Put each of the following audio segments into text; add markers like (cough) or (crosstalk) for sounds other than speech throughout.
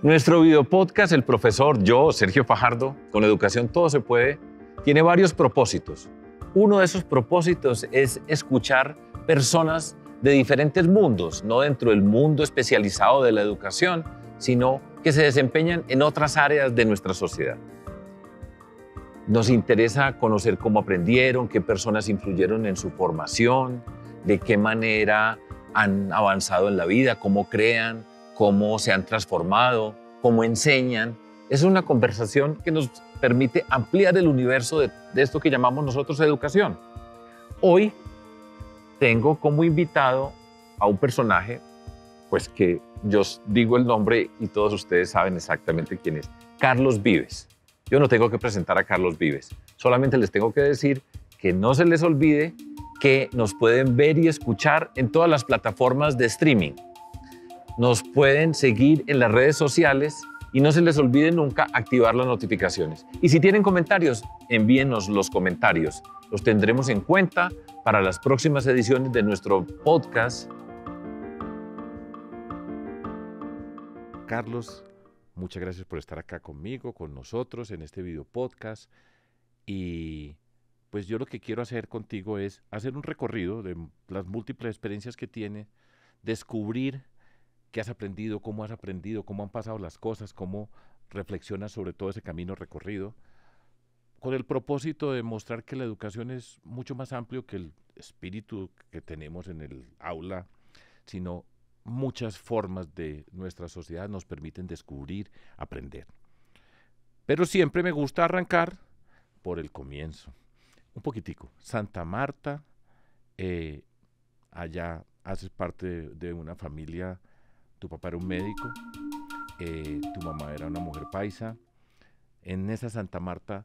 Nuestro video podcast, el profesor, yo, Sergio Fajardo, con educación todo se puede, tiene varios propósitos. Uno de esos propósitos es escuchar personas de diferentes mundos, no dentro del mundo especializado de la educación, sino que se desempeñan en otras áreas de nuestra sociedad. Nos interesa conocer cómo aprendieron, qué personas influyeron en su formación, de qué manera han avanzado en la vida, cómo crean, cómo se han transformado, cómo enseñan. Es una conversación que nos permite ampliar el universo de, esto que llamamos nosotros educación. Hoy tengo como invitado a un personaje, pues que yo digo el nombre y todos ustedes saben exactamente quién es, Carlos Vives. Yo no tengo que presentar a Carlos Vives, solamente les tengo que decir que no se les olvide que nos pueden ver y escuchar en todas las plataformas de streaming nos pueden seguir en las redes sociales y no se les olvide nunca activar las notificaciones. Y si tienen comentarios, envíenos los comentarios. Los tendremos en cuenta para las próximas ediciones de nuestro podcast. Carlos, muchas gracias por estar acá conmigo, con nosotros en este video podcast. Y pues yo lo que quiero hacer contigo es hacer un recorrido de las múltiples experiencias que tiene, descubrir qué has aprendido, cómo has aprendido, cómo han pasado las cosas, cómo reflexionas sobre todo ese camino recorrido, con el propósito de mostrar que la educación es mucho más amplio que el espíritu que tenemos en el aula, sino muchas formas de nuestra sociedad nos permiten descubrir, aprender. Pero siempre me gusta arrancar por el comienzo. Un poquitico. Santa Marta, eh, allá haces parte de una familia tu papá era un médico, eh, tu mamá era una mujer paisa. En esa Santa Marta,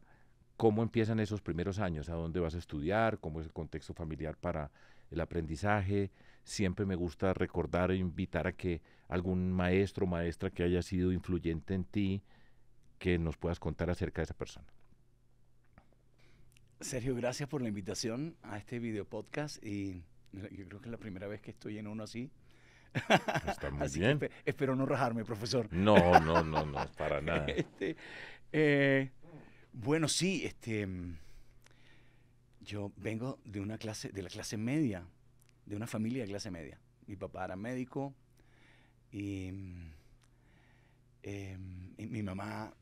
¿cómo empiezan esos primeros años? ¿A dónde vas a estudiar? ¿Cómo es el contexto familiar para el aprendizaje? Siempre me gusta recordar e invitar a que algún maestro o maestra que haya sido influyente en ti, que nos puedas contar acerca de esa persona. Sergio, gracias por la invitación a este video podcast y yo creo que es la primera vez que estoy en uno así. (laughs) Está muy bien. espero no rajarme, profesor. No, no, no, no, para (laughs) nada. Este, eh, bueno, sí, este, yo vengo de una clase, de la clase media, de una familia de clase media. Mi papá era médico y, em, mi mamá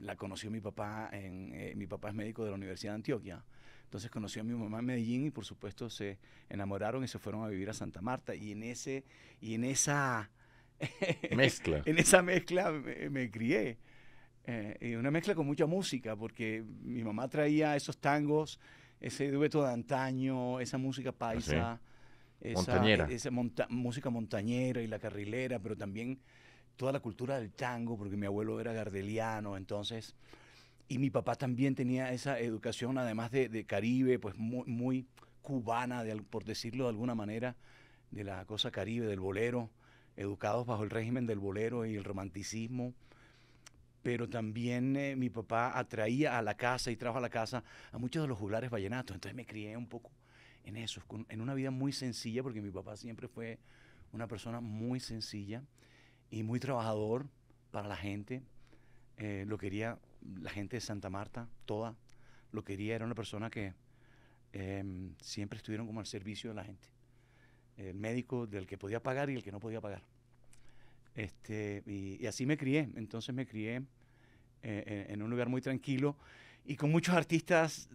la conoció mi papá, en, eh, mi papá es médico de la Universidad de Antioquia. Entonces conoció a mi mamá en Medellín y por supuesto se enamoraron y se fueron a vivir a Santa Marta. Y en, ese, y en esa (laughs) mezcla, en esa mezcla me, crié. Eh, y una mezcla con mucha música, porque mi mamá traía esos tangos, ese dueto de antaño, esa música paisa, esa, música montañera y la carrilera, pero también toda la cultura del tango, porque mi abuelo era gardeliano, entonces y mi papá también tenía esa educación, además de, Caribe, pues muy, cubana, por decirlo de alguna manera, de la cosa caribe, del bolero, educados bajo el régimen del bolero y el romanticismo. Pero también eh, mi papá atraía a la casa y trajo a la casa a muchos de los juglares vallenatos. Entonces me crié un poco en eso, en una vida muy sencilla, porque mi papá siempre fue una persona muy sencilla y muy trabajador para la gente. Eh, lo quería la gente de Santa Marta, toda, lo quería, era una persona que em, siempre estuvieron como al servicio de la gente. El médico del que podía pagar y el que no podía pagar. Este, y, así me crié. Entonces me crié eh, en un lugar muy tranquilo y con muchos artistas,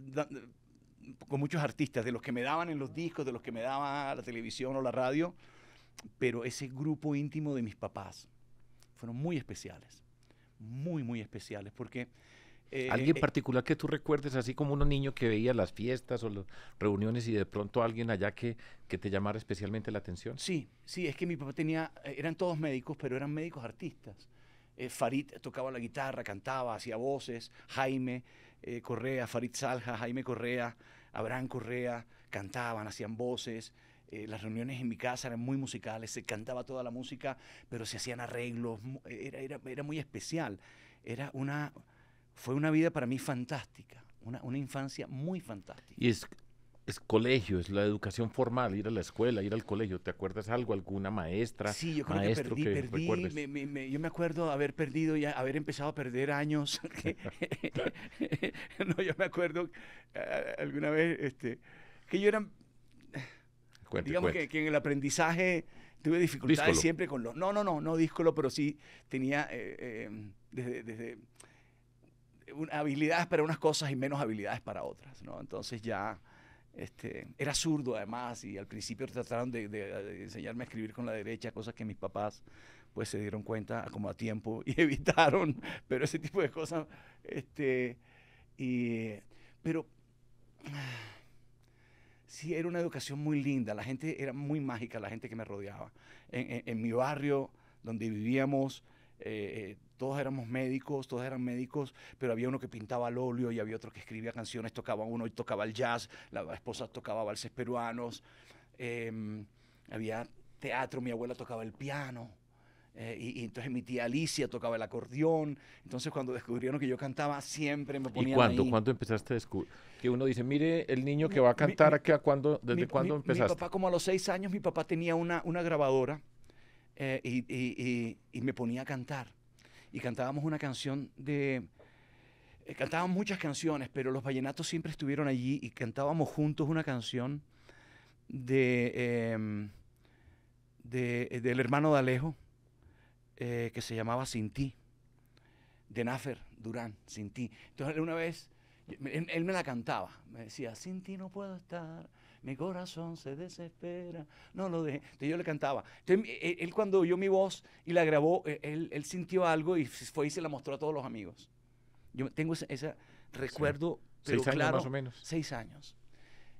con muchos artistas, de los que me daban en los discos, de los que me daba la televisión o la radio, pero ese grupo íntimo de mis papás fueron muy especiales muy, muy especiales, porque... Eh, ¿Alguien eh, particular que tú recuerdes, así como un niño que veía las fiestas o las reuniones y de pronto alguien allá que, que te llamara especialmente la atención? Sí, sí, es que mi papá tenía, eh, eran todos médicos, pero eran médicos artistas. Farid tocaba la guitarra, cantaba, hacía voces, Jaime Correa, Farid Salja, Jaime Correa, Abraham Correa, cantaban, hacían voces. Las reuniones en mi casa eran muy musicales, se cantaba toda la música, pero se hacían arreglos, era, era, era muy especial. Era una, fue una vida para mí fantástica, una, una infancia muy fantástica. Y es es colegio, es la educación formal, ir a la escuela, ir al colegio. ¿Te acuerdas algo, alguna maestra? Sí, yo creo maestro que perdí, perdí me, me, yo me acuerdo haber perdido, ya, haber empezado a perder años. (laughs) (laughs) (laughs) no, yo me acuerdo uh, alguna vez este, que yo era, cuente, digamos cuente. Que, que, en el aprendizaje tuve dificultades díscolo. siempre con los... No, no, no, no díscolo, pero sí tenía eh, eh, desde... desde habilidades para unas cosas y menos habilidades para otras, ¿no? Entonces ya este, era zurdo además y al principio trataron de, de, de, enseñarme a escribir con la derecha, cosas que mis papás pues se dieron cuenta como a tiempo (laughs) y evitaron, pero ese tipo de cosas, este, y, pero sí era una educación muy linda, la gente era muy mágica, la gente que me rodeaba. En, mi barrio donde vivíamos, eh, todos éramos médicos, todos eran médicos, pero había uno que pintaba al óleo y había otro que escribía canciones, tocaba uno y tocaba el jazz, la esposa tocaba valses peruanos, eh, había teatro, mi abuela tocaba el piano. Eh, y, y, entonces mi tía Alicia tocaba el acordeón. Entonces cuando descubrieron que yo cantaba, siempre me ponían ¿Y cuándo, ahí. ¿cuándo empezaste a descubrir? Que uno dice, mire, el niño que va a cantar mi, ¿a cuándo, ¿desde mi, cuándo empezaste? Mi papá, como a los seis años, mi papá tenía una, una grabadora eh, y, y, y, me ponía a cantar. Y cantábamos una canción de... Eh, cantábamos muchas canciones, pero los vallenatos siempre estuvieron allí y cantábamos juntos una canción de, eh, de del hermano de Alejo, eh, que se llamaba Sin ti, de Nafer Durán, Sin ti. Entonces una vez, él, él, me la cantaba, me decía, Sin ti no puedo estar, mi corazón se desespera, no lo deje. Entonces yo le cantaba. Entonces él, él cuando oyó mi voz y la grabó, él, él, sintió algo y fue y se la mostró a todos los amigos. Yo tengo ese, ese recuerdo, sí. pero seis claro, años más o menos. Seis años.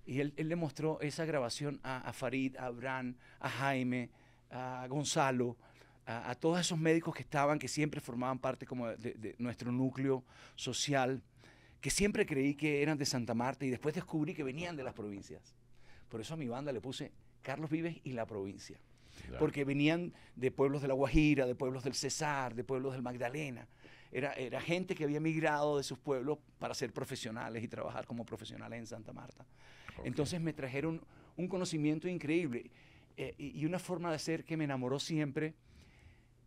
Y él, él le mostró esa grabación a, a, Farid, a Abraham, a Jaime, a Gonzalo, a, a, todos esos médicos que estaban, que siempre formaban parte como de, de, nuestro núcleo social, que siempre creí que eran de Santa Marta y después descubrí que venían de las provincias. Por eso a mi banda le puse Carlos Vives y la provincia. Claro. Porque venían de pueblos de La Guajira, de pueblos del Cesar, de pueblos del Magdalena. Era, era, gente que había migrado de sus pueblos para ser profesionales y trabajar como profesionales en Santa Marta. Okay. Entonces me trajeron un conocimiento increíble eh, y una forma de ser que me enamoró siempre.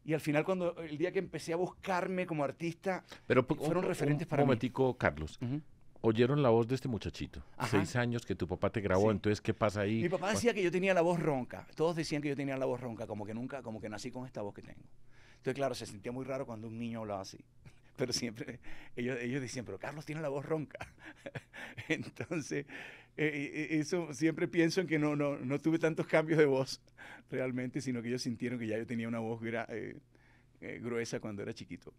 Y al final, cuando el día que empecé a buscarme como artista, Pero, fueron un, referentes un para momentico, mí. Carlos. Uh -huh oyeron la voz de este muchachito, Ajá. seis años que tu papá te grabó, sí. entonces ¿qué pasa ahí? Mi papá decía que yo tenía la voz ronca, todos decían que yo tenía la voz ronca, como que nunca, como que nací con esta voz que tengo. Entonces, claro, se sentía muy raro cuando un niño hablaba así, (laughs) pero siempre, ellos, ellos decían, pero Carlos tiene la voz ronca. (laughs) Entonces, eh, eso siempre pienso en que no, no, no tuve tantos cambios de voz (laughs) realmente, sino que ellos sintieron que ya yo tenía una voz gra eh, eh, gruesa cuando era chiquito.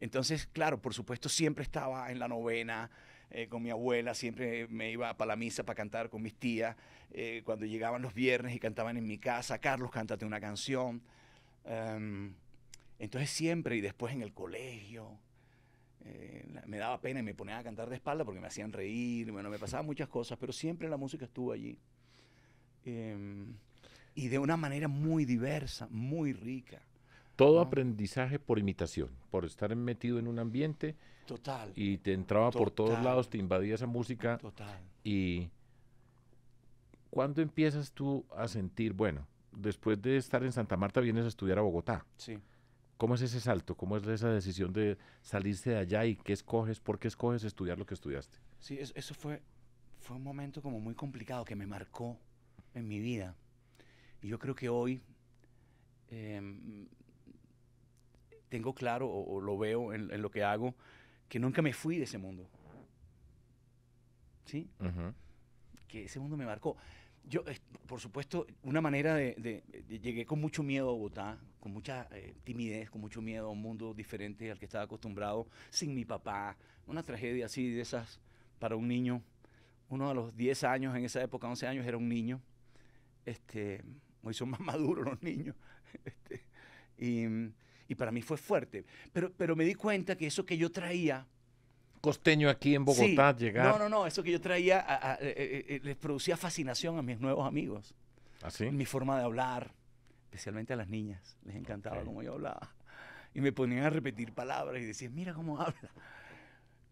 Entonces, claro, por supuesto, siempre estaba en la novena, eh, con mi abuela, siempre me iba para la misa para cantar con mis tías. Eh, cuando llegaban los viernes y cantaban en mi casa, Carlos, cántate una canción. Um, entonces siempre, y después en el colegio, eh, me daba pena y me ponía a cantar de espalda porque me hacían reír, bueno, me pasaban muchas cosas, pero siempre la música estuvo allí. Em, y de una manera muy diversa, muy rica. Todo ¿no? aprendizaje por imitación, por estar metido en un ambiente. Total. Y te entraba total, por todos lados, te invadía esa música. Total. Y ¿cuándo empiezas tú a sentir, bueno, después de estar en Santa Marta vienes a estudiar a Bogotá? Sí. ¿Cómo es ese salto? ¿Cómo es esa decisión de salirse de allá y qué escoges? ¿Por qué escoges estudiar lo que estudiaste? Sí, eso, eso fue, fue un momento como muy complicado que me marcó en mi vida. Y yo creo que hoy eh, tengo claro o, o lo veo en, en, lo que hago que nunca me fui de ese mundo. ¿Sí? Uh -huh. Que ese mundo me marcó. Yo, eh, por supuesto, una manera de, Llegué con mucho miedo a Bogotá, con mucha eh, timidez, con mucho miedo a un mundo diferente al que estaba acostumbrado, sin mi papá. Una tragedia así de esas para un niño. Uno a los 10 años, en esa época, 11 años, era un niño. Este, hoy son más (laughs) maduros los niños. (laughs) Este, y y para mí fue fuerte. Pero, pero me di cuenta que eso que yo traía... Costeño aquí en Bogotá, sí, llegar... No, no, no, eso que yo traía a, a, a, eh, les producía fascinación a mis nuevos amigos. ¿Ah, sí? Mi forma de hablar, especialmente a las niñas. Les encantaba okay. cómo yo hablaba. Y me ponían a repetir palabras y decían, mira cómo habla.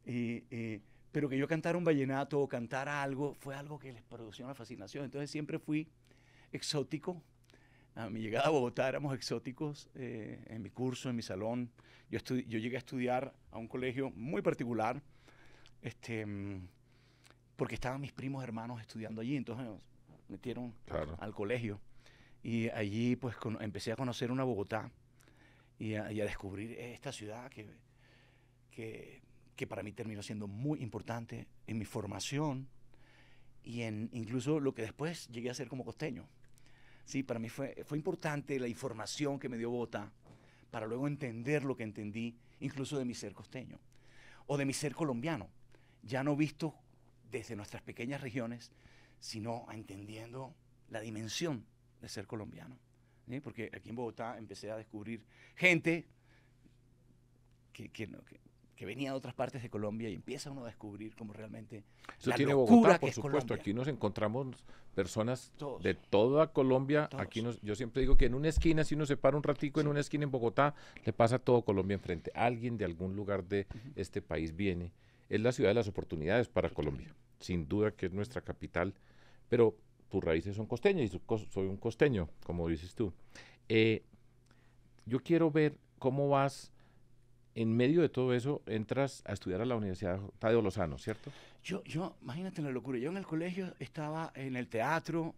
Y, y, pero que yo cantara un vallenato o cantara algo fue algo que les producía una fascinación. Entonces siempre fui exótico. A mi llegada a Bogotá éramos exóticos eh, en mi curso, en mi salón. Yo, yo llegué a estudiar a un colegio muy particular, este, porque estaban mis primos hermanos estudiando allí, entonces me metieron al colegio. Y allí pues empecé a conocer una Bogotá y a, descubrir esta ciudad que, que, que, para mí terminó siendo muy importante en mi formación y en incluso lo que después llegué a ser como costeño. Sí, para mí fue, fue importante la información que me dio Bogotá para luego entender lo que entendí incluso de mi ser costeño o de mi ser colombiano, ya no visto desde nuestras pequeñas regiones, sino entendiendo la dimensión de ser colombiano. Porque aquí en Bogotá empecé a descubrir gente que, que, que, venía de otras partes de Colombia y empieza uno a descubrir cómo realmente Eso tiene Bogotá, por supuesto. Aquí nos encontramos personas de toda Colombia. Aquí nos, yo siempre digo que en una esquina, si uno se para un ratico en una esquina en Bogotá, le pasa todo Colombia enfrente. Alguien de algún lugar de este país viene. Es la ciudad de las oportunidades para Colombia. Sin duda que es nuestra capital. Pero tus raíces son costeñas y soy un costeño, como dices tú. Eh, yo quiero ver cómo vas, en medio de todo eso, entras a estudiar a la Universidad Tadeo Lozano, ¿cierto? Yo, yo, imagínate la locura, yo en el colegio estaba en el teatro,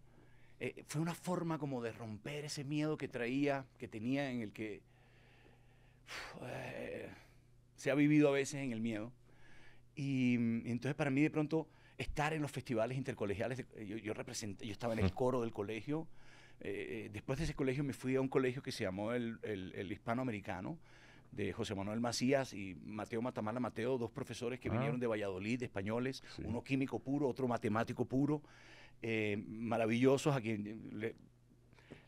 eh, fue una forma como de romper ese miedo que traía, que tenía en el que eh, se ha vivido a veces en el miedo. y entonces para mí de pronto estar en los festivales intercolegiales. yo, yo, representé, yo estaba en el coro del colegio. Eh, eh, después de ese colegio me fui a un colegio que se llamó el, el, Hispanoamericano, de José Manuel Macías y Mateo Matamala Mateo, dos profesores que ah. vinieron de Valladolid, españoles, uno químico puro, otro matemático puro, eh, maravillosos, a quien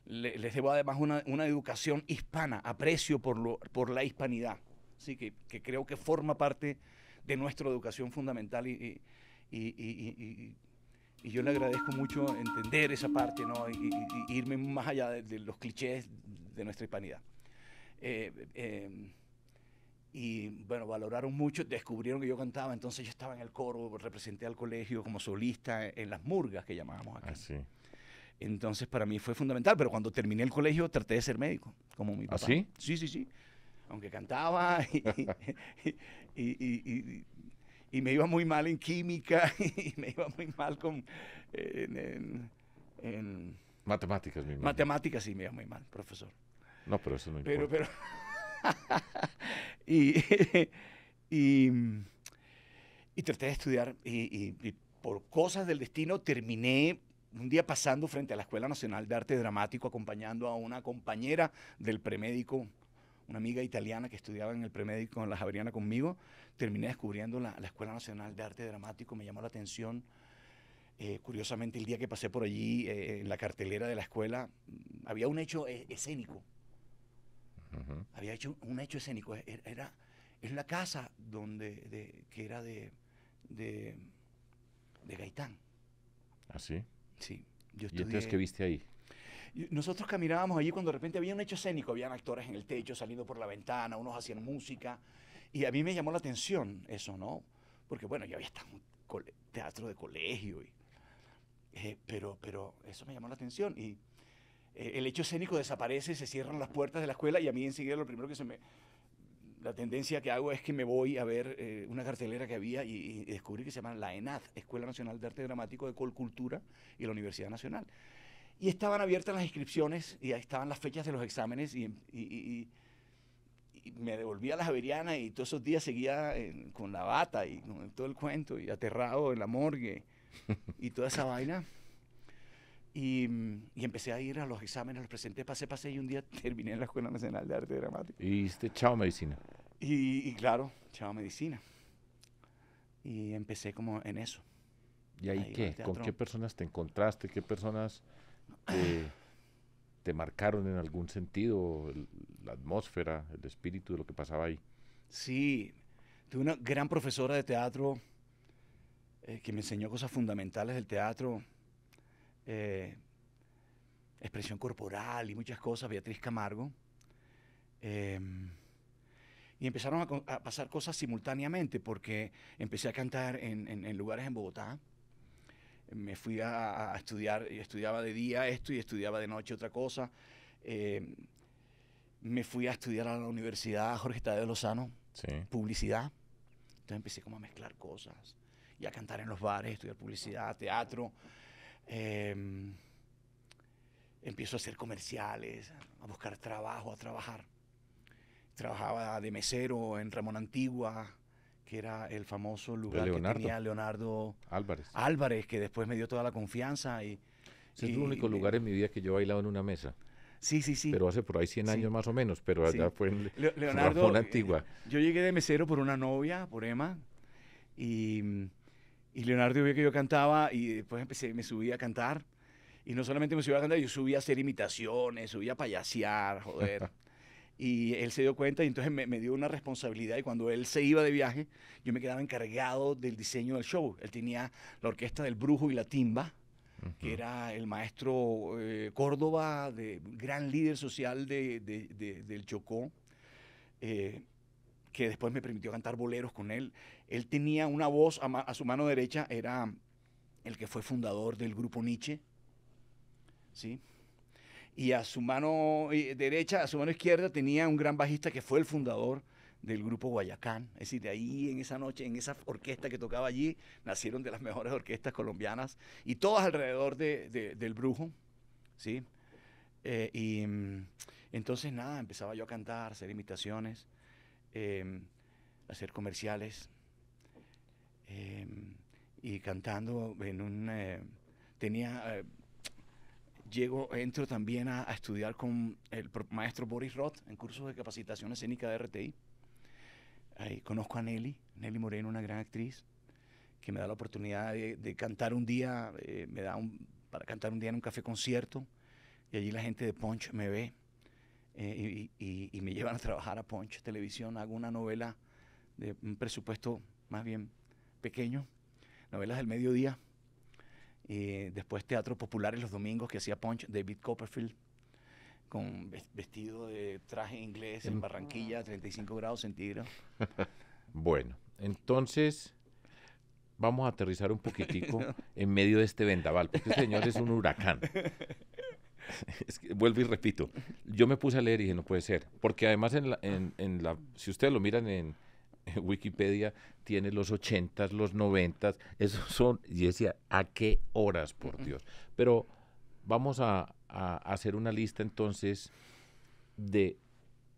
les debo además una, una, educación hispana, aprecio por, lo, por la hispanidad, así que, que, creo que forma parte de nuestra educación fundamental y y, yo le agradezco mucho entender esa parte, ¿no? Y, irme más allá de, los clichés de nuestra hispanidad. Eh, em, y bueno, valoraron mucho, descubrieron que yo cantaba, entonces yo estaba en el coro, representé al colegio como solista en las murgas que llamábamos aquí. Ah, entonces para mí fue fundamental, pero cuando terminé el colegio traté de ser médico, como mi ¿Ah, papá. ¿Ah, sí? Sí, sí, sí. Aunque cantaba (laughs) y, y me iba muy mal en química (laughs) y me iba muy mal con en, matemáticas mi matemáticas sí me iba muy mal profesor no pero eso no importa. pero (laughs) y, y, y traté de estudiar y, y, por cosas del destino terminé un día pasando frente a la Escuela Nacional de Arte Dramático acompañando a una compañera del premédico una amiga italiana que estudiaba en el premédico en la Javeriana conmigo, terminé descubriendo la, Escuela Nacional de Arte Dramático, me llamó la atención. Eh, curiosamente, el día que pasé por allí, eh, en la cartelera de la escuela, había un hecho escénico. Había hecho un hecho escénico. E, era, es la casa donde, que era de, de, de Gaitán. ¿Ah, sí? Sí. Yo ¿Y entonces qué viste ahí? nosotros caminábamos allí cuando de repente había un hecho escénico, habían actores en el techo saliendo por la ventana, unos hacían música, y a mí me llamó la atención eso, ¿no? Porque bueno, yo había estado en un teatro de colegio, y, eh, pero, pero eso me llamó la atención, y eh, el hecho escénico desaparece, se cierran las puertas de la escuela, y a mí enseguida lo primero que se me... La tendencia que hago es que me voy a ver eh, una cartelera que había y, descubrí que se llama la ENAD, Escuela Nacional de Arte Dramático de Colcultura y la Universidad Nacional. Y estaban abiertas las inscripciones y ahí estaban las fechas de los exámenes y, y, me devolvía a la Javeriana y todos esos días seguía con la bata y todo el cuento y aterrado en la morgue y toda esa vaina. Y, empecé a ir a los exámenes, los presenté, pasé, pasé y un día (laughs) terminé en la Escuela Nacional de Arte Dramático. ¿Y este chao medicina? Y, claro, chao medicina. Y empecé como en eso. ¿Y ahí, qué? ¿Con qué personas te encontraste? ¿Qué personas te, marcaron en algún sentido la atmósfera, el espíritu de lo que pasaba ahí. Sí, tuve una gran profesora de teatro eh, que me enseñó cosas fundamentales del teatro, eh, expresión corporal y muchas cosas, Beatriz Camargo. Em, y empezaron a, pasar cosas simultáneamente porque empecé a cantar en, lugares en Bogotá. Me fui a, estudiar, y estudiaba de día esto y estudiaba de noche otra cosa. Eh, me fui a estudiar a la Universidad Jorge Tadeo Lozano, publicidad. Entonces empecé como a mezclar cosas y a cantar en los bares, estudiar publicidad, teatro. Em, empiezo a hacer comerciales, a buscar trabajo, a trabajar. Trabajaba de mesero en Ramón Antigua, que era el famoso lugar que tenía Leonardo Álvarez. Álvarez, que después me dio toda la confianza. Y, es el único lugar en mi vida que yo he bailado en una mesa. Sí, sí, sí. Pero hace por ahí 100 años más o menos, pero allá fue en Leonardo, Ramón Antigua. Eh, yo llegué de mesero por una novia, por Emma, y, y Leonardo vio que yo cantaba y después empecé, me subí a cantar. Y no solamente me subí a cantar, yo subí a hacer imitaciones, subí a payasear, joder. (laughs) y él se dio cuenta y entonces me, dio una responsabilidad y cuando él se iba de viaje, yo me quedaba encargado del diseño del show. Él tenía la orquesta del Brujo y la Timba, que era el maestro eh, Córdoba, de, gran líder social de, del Chocó, eh, que después me permitió cantar boleros con él. Él tenía una voz a, a su mano derecha, era el que fue fundador del grupo Nietzsche, ¿sí? Y a su mano eh, derecha, a su mano izquierda, tenía un gran bajista que fue el fundador del grupo Guayacán. Es decir, de ahí en esa noche, en esa orquesta que tocaba allí, nacieron de las mejores orquestas colombianas y todas alrededor del brujo. ¿sí? Eh, y mm, entonces, nada, empezaba yo a cantar, hacer imitaciones, em, hacer comerciales. Em, y cantando en un... Eh, tenía llego, entro también a, estudiar con el maestro Boris Roth en cursos de capacitación escénica de RTI. Ahí conozco a Nelly, Nelly Moreno, una gran actriz, que me da la oportunidad de, cantar un día, eh, me da un, para cantar un día en un café concierto, y allí la gente de Punch me ve eh, y, me llevan a trabajar a Punch Televisión, hago una novela de un presupuesto más bien pequeño, novelas del mediodía, y después teatro popular en los domingos que hacía Punch, David Copperfield, con vestido de traje inglés en Barranquilla, 35 grados centígrados. (laughs) bueno, entonces vamos a aterrizar un poquitico (laughs) en medio de este vendaval, porque este señor es un huracán. (laughs) (laughs) vuelvo y repito, yo me puse a leer y dije, no puede ser, porque además en la, en la si ustedes lo miran en, (laughs) Wikipedia tiene los 80, los 90, esos son, y decía, ¿a qué horas, por Dios? Pero vamos a, hacer una lista entonces de,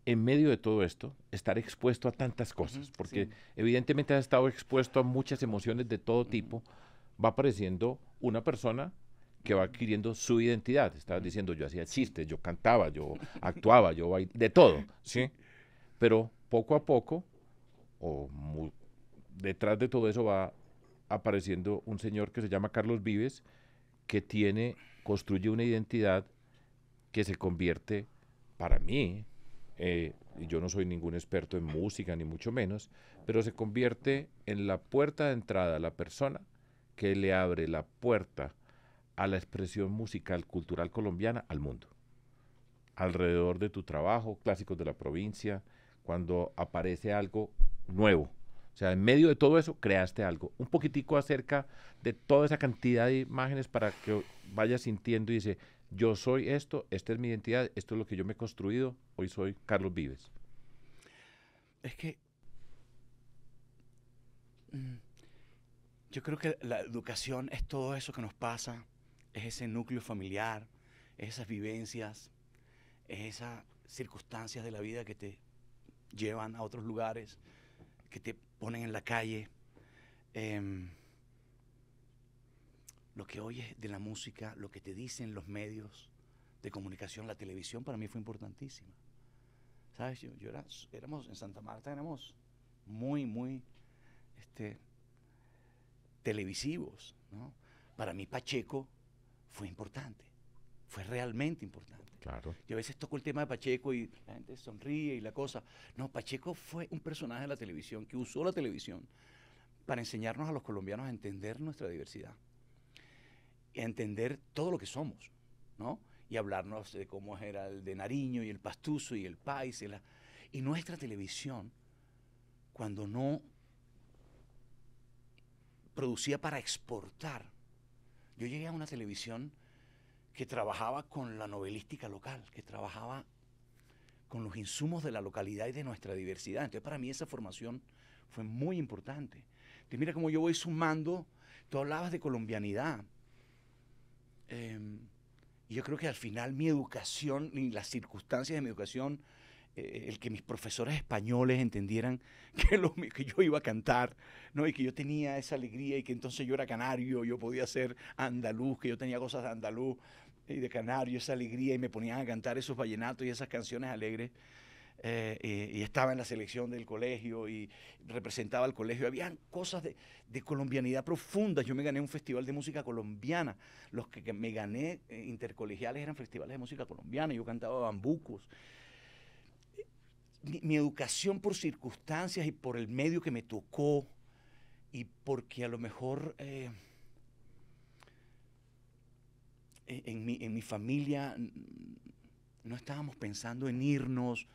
en medio de todo esto, estar expuesto a tantas cosas, porque evidentemente has estado expuesto a muchas emociones de todo tipo, va apareciendo una persona que va adquiriendo su identidad. Estabas diciendo, yo hacía chistes, yo cantaba, yo actuaba, yo bailaba, de todo, ¿sí? Pero poco a poco o detrás de todo eso va apareciendo un señor que se llama Carlos Vives, que tiene, construye una identidad que se convierte, para mí, eh, y yo no soy ningún experto en música, ni mucho menos, pero se convierte en la puerta de entrada a la persona que le abre la puerta a la expresión musical, cultural colombiana al mundo. Alrededor de tu trabajo, clásicos de la provincia, cuando aparece algo nuevo. O sea, en medio de todo eso creaste algo. Un poquitico acerca de toda esa cantidad de imágenes para que vayas sintiendo y dice, yo soy esto, esta es mi identidad, esto es lo que yo me he construido, hoy soy Carlos Vives. Es que mm, yo creo que la educación es todo eso que nos pasa, es ese núcleo familiar, es esas vivencias, es esas circunstancias de la vida que te llevan a otros lugares que te ponen en la calle. Em, lo que oyes de la música, lo que te dicen los medios de comunicación, la televisión para mí fue importantísima. ¿Sabes? Yo, era, éramos en Santa Marta, éramos muy, muy este, televisivos. ¿no? Para mí Pacheco fue importante, fue realmente importante. Claro. Yo a veces toco el tema de Pacheco y la gente sonríe y la cosa. No, Pacheco fue un personaje de la televisión que usó la televisión para enseñarnos a los colombianos a entender nuestra diversidad. Y a entender todo lo que somos, ¿no? Y hablarnos de cómo era el de Nariño y el Pastuso y el País. Y, y nuestra televisión cuando no producía para exportar. Yo llegué a una televisión que trabajaba con la novelística local, que trabajaba con los insumos de la localidad y de nuestra diversidad. Entonces para mí esa formación fue muy importante. Entonces mira cómo yo voy sumando, tú hablabas de colombianidad. Em, y yo creo que al final mi educación y las circunstancias de mi educación el que mis profesores españoles entendieran (laughs) que, lo, que yo iba a cantar, ¿no? Y que yo tenía esa alegría y que entonces yo era canario, yo podía ser andaluz, que yo tenía cosas de andaluz y de canario, esa alegría, y me ponían a cantar esos vallenatos y esas canciones alegres. Eh, y, estaba en la selección del colegio y representaba al colegio. Habían cosas de, de, colombianidad profunda. Yo me gané un festival de música colombiana. Los que, me gané eh, intercolegiales eran festivales de música colombiana. Yo cantaba bambucos mi, educación por circunstancias y por el medio que me tocó y porque a lo mejor eh, en, mi, en mi familia no estábamos pensando en irnos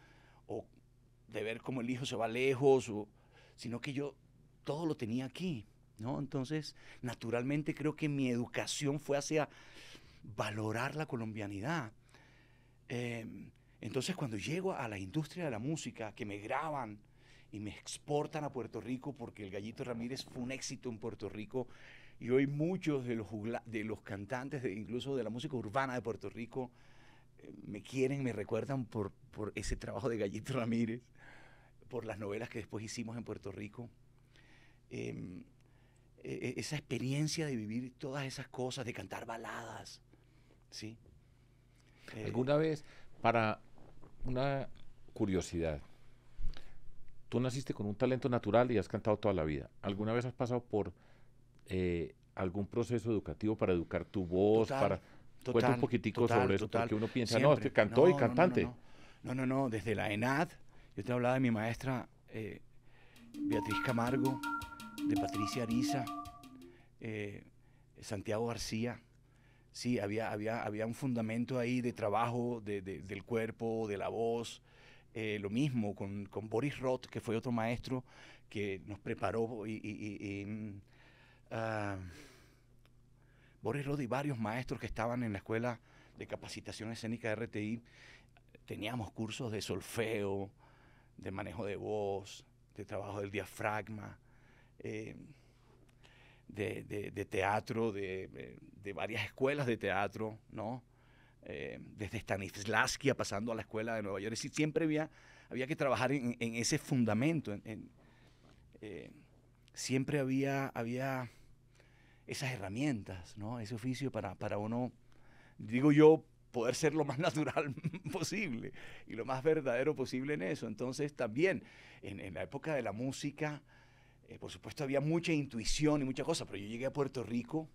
o de ver cómo el hijo se va lejos, o, sino que yo todo lo tenía aquí, ¿no? Entonces, naturalmente creo que mi educación fue hacia valorar la colombianidad. Eh, entonces cuando llego a la industria de la música, que me graban y me exportan a Puerto Rico, porque el Gallito Ramírez fue un éxito en Puerto Rico, y hoy muchos de los, de los cantantes, de, incluso de la música urbana de Puerto Rico, eh, me quieren, me recuerdan por, por ese trabajo de Gallito Ramírez, por las novelas que después hicimos en Puerto Rico. Em, e, e, esa experiencia de vivir todas esas cosas, de cantar baladas, ¿sí? ¿Alguna vez para una curiosidad. Tú naciste con un talento natural y has cantado toda la vida. ¿Alguna vez has pasado por eh, algún proceso educativo para educar tu voz? para Cuenta un poquitico sobre eso, porque uno piensa, no, es que cantó y cantante. No no, no desde la ENAD, yo te hablaba de mi maestra eh, Beatriz Camargo, de Patricia Ariza, eh, Santiago García, sí, había, había, había un fundamento ahí de trabajo del cuerpo, de la voz. Eh, lo mismo con, Boris Roth, que fue otro maestro que nos preparó y, mm, ah, Boris Roth y varios maestros que estaban en la escuela de capacitación escénica de RTI, teníamos cursos de solfeo, de manejo de voz, de trabajo del diafragma. Eh, de, teatro, de, varias escuelas de teatro, ¿no? Eh, desde Stanislavski pasando a la escuela de Nueva York. Es siempre había, había que trabajar en, ese fundamento. Eh, siempre había, había esas herramientas, ¿no? Ese oficio para, para uno, digo yo, poder ser lo más natural (laughs) posible y lo más verdadero posible en eso. Entonces también en, en la época de la música, eh, por supuesto había mucha intuición y muchas cosas, pero yo llegué a Puerto Rico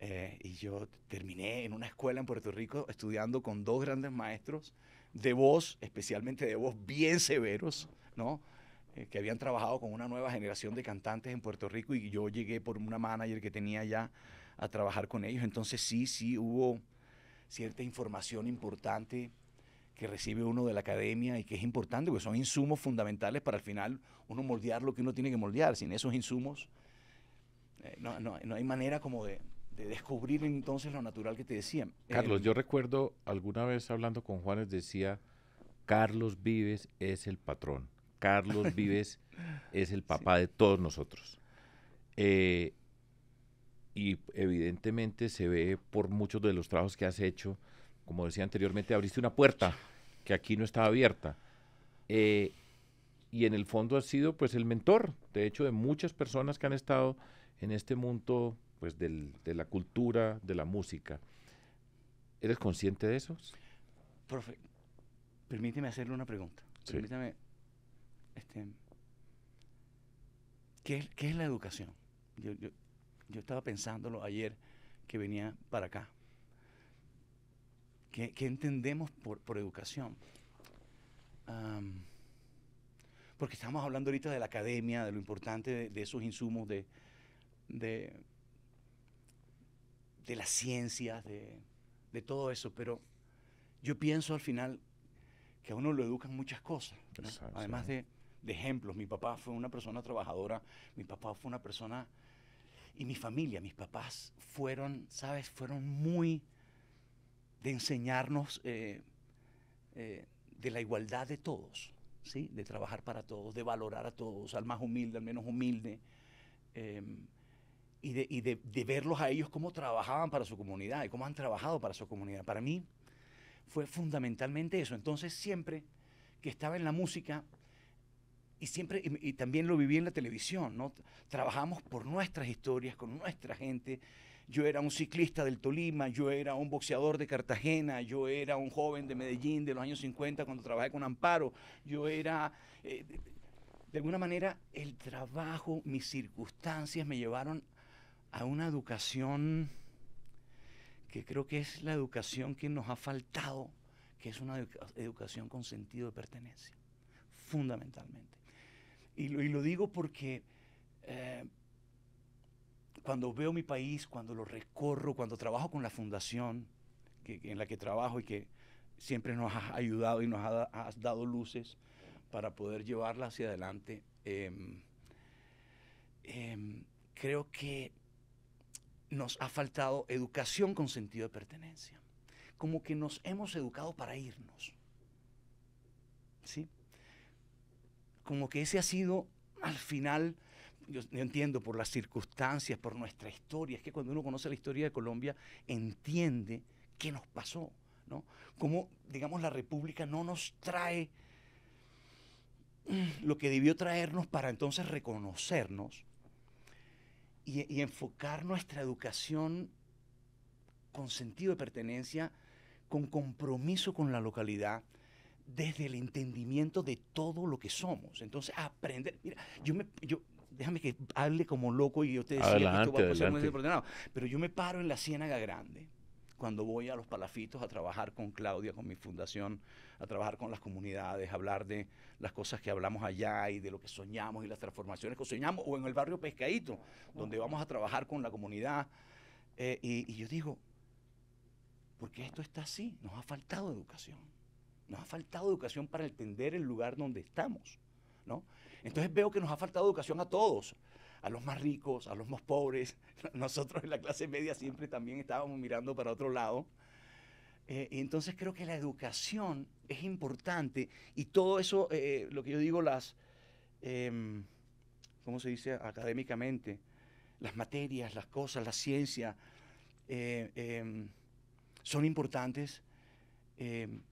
eh, y yo terminé en una escuela en Puerto Rico estudiando con dos grandes maestros de voz, especialmente de voz bien severos, ¿no? Eh, que habían trabajado con una nueva generación de cantantes en Puerto Rico y yo llegué por una manager que tenía ya a trabajar con ellos. Entonces sí, sí hubo cierta información importante que recibe uno de la academia y que es importante, porque son insumos fundamentales para al final uno moldear lo que uno tiene que moldear. Sin esos insumos eh, no, no, no, hay manera como de, de, descubrir entonces lo natural que te decía. Carlos, yo recuerdo alguna vez hablando con Juanes decía, Carlos Vives es el patrón, Carlos (laughs) Vives es el papá de todos nosotros. Eh, y evidentemente se ve por muchos de los trabajos que has hecho, como decía anteriormente, abriste una puerta que aquí no estaba abierta. Eh, y en el fondo has sido pues el mentor, de hecho, de muchas personas que han estado en este mundo pues del, de la cultura, de la música. ¿Eres consciente de eso? Profe, permíteme hacerle una pregunta. Permítame, este, ¿qué, es la educación? Yo, yo, yo estaba pensándolo ayer que venía para acá. ¿Qué, entendemos por, educación? porque estamos hablando ahorita de la academia, de lo importante de, esos insumos, de, de, las ciencias, de, todo eso, pero yo pienso al final que a uno lo educan muchas cosas, además de, de ejemplos. Mi papá fue una persona trabajadora, mi papá fue una persona, y mi familia, mis papás fueron, ¿sabes? Fueron muy de enseñarnos eh, eh, de la igualdad de todos, ¿sí? De trabajar para todos, de valorar a todos, al más humilde, al menos humilde. Em, y, de, y de, verlos a ellos cómo trabajaban para su comunidad y cómo han trabajado para su comunidad. Para mí fue fundamentalmente eso. Entonces siempre que estaba en la música, y siempre, y, también lo viví en la televisión, ¿no? Trabajamos por nuestras historias, con nuestra gente. Yo era un ciclista del Tolima, yo era un boxeador de Cartagena, yo era un joven de Medellín de los años 50 cuando trabajé con Amparo, yo era... Eh, de alguna manera, el trabajo, mis circunstancias me llevaron a una educación que creo que es la educación que nos ha faltado, que es una educación con sentido de pertenencia, fundamentalmente. Y lo, y lo digo porque eh, cuando veo mi país, cuando lo recorro, cuando trabajo con la fundación que, en la que trabajo y que siempre nos ha ayudado y nos ha, dado luces para poder llevarla hacia adelante, em, em, creo que nos ha faltado educación con sentido de pertenencia. Como que nos hemos educado para irnos. ¿Sí? Como que ese ha sido al final, yo, entiendo por las circunstancias, por nuestra historia, es que cuando uno conoce la historia de Colombia entiende qué nos pasó, ¿no? Como, digamos, la República no nos trae (clears throat) lo que debió traernos para entonces reconocernos y, enfocar nuestra educación con sentido de pertenencia, con compromiso con la localidad, desde el entendimiento de todo lo que somos. Entonces, aprender. Mira, yo me. Yo, déjame que hable como loco y yo te decía que esto va a ser muy desordenado. Pero yo me paro en la Ciénaga Grande cuando voy a los palafitos a trabajar con Claudia, con mi fundación, a trabajar con las comunidades, a hablar de las cosas que hablamos allá y de lo que soñamos y las transformaciones que soñamos, o en el barrio Pescadito, donde vamos a trabajar con la comunidad. Eh, y, y yo digo, ¿por qué esto está así? Nos ha faltado educación. Nos ha faltado educación para entender el lugar donde estamos. ¿no? Entonces veo que nos ha faltado educación a todos a los más ricos, a los más pobres. (laughs) Nosotros en la clase media siempre también estábamos mirando para otro lado. Eh, y entonces creo que la educación es importante y todo eso, eh, lo que yo digo, las, em, ¿cómo se dice académicamente? Las materias, las cosas, la ciencia, eh, em, son importantes, em,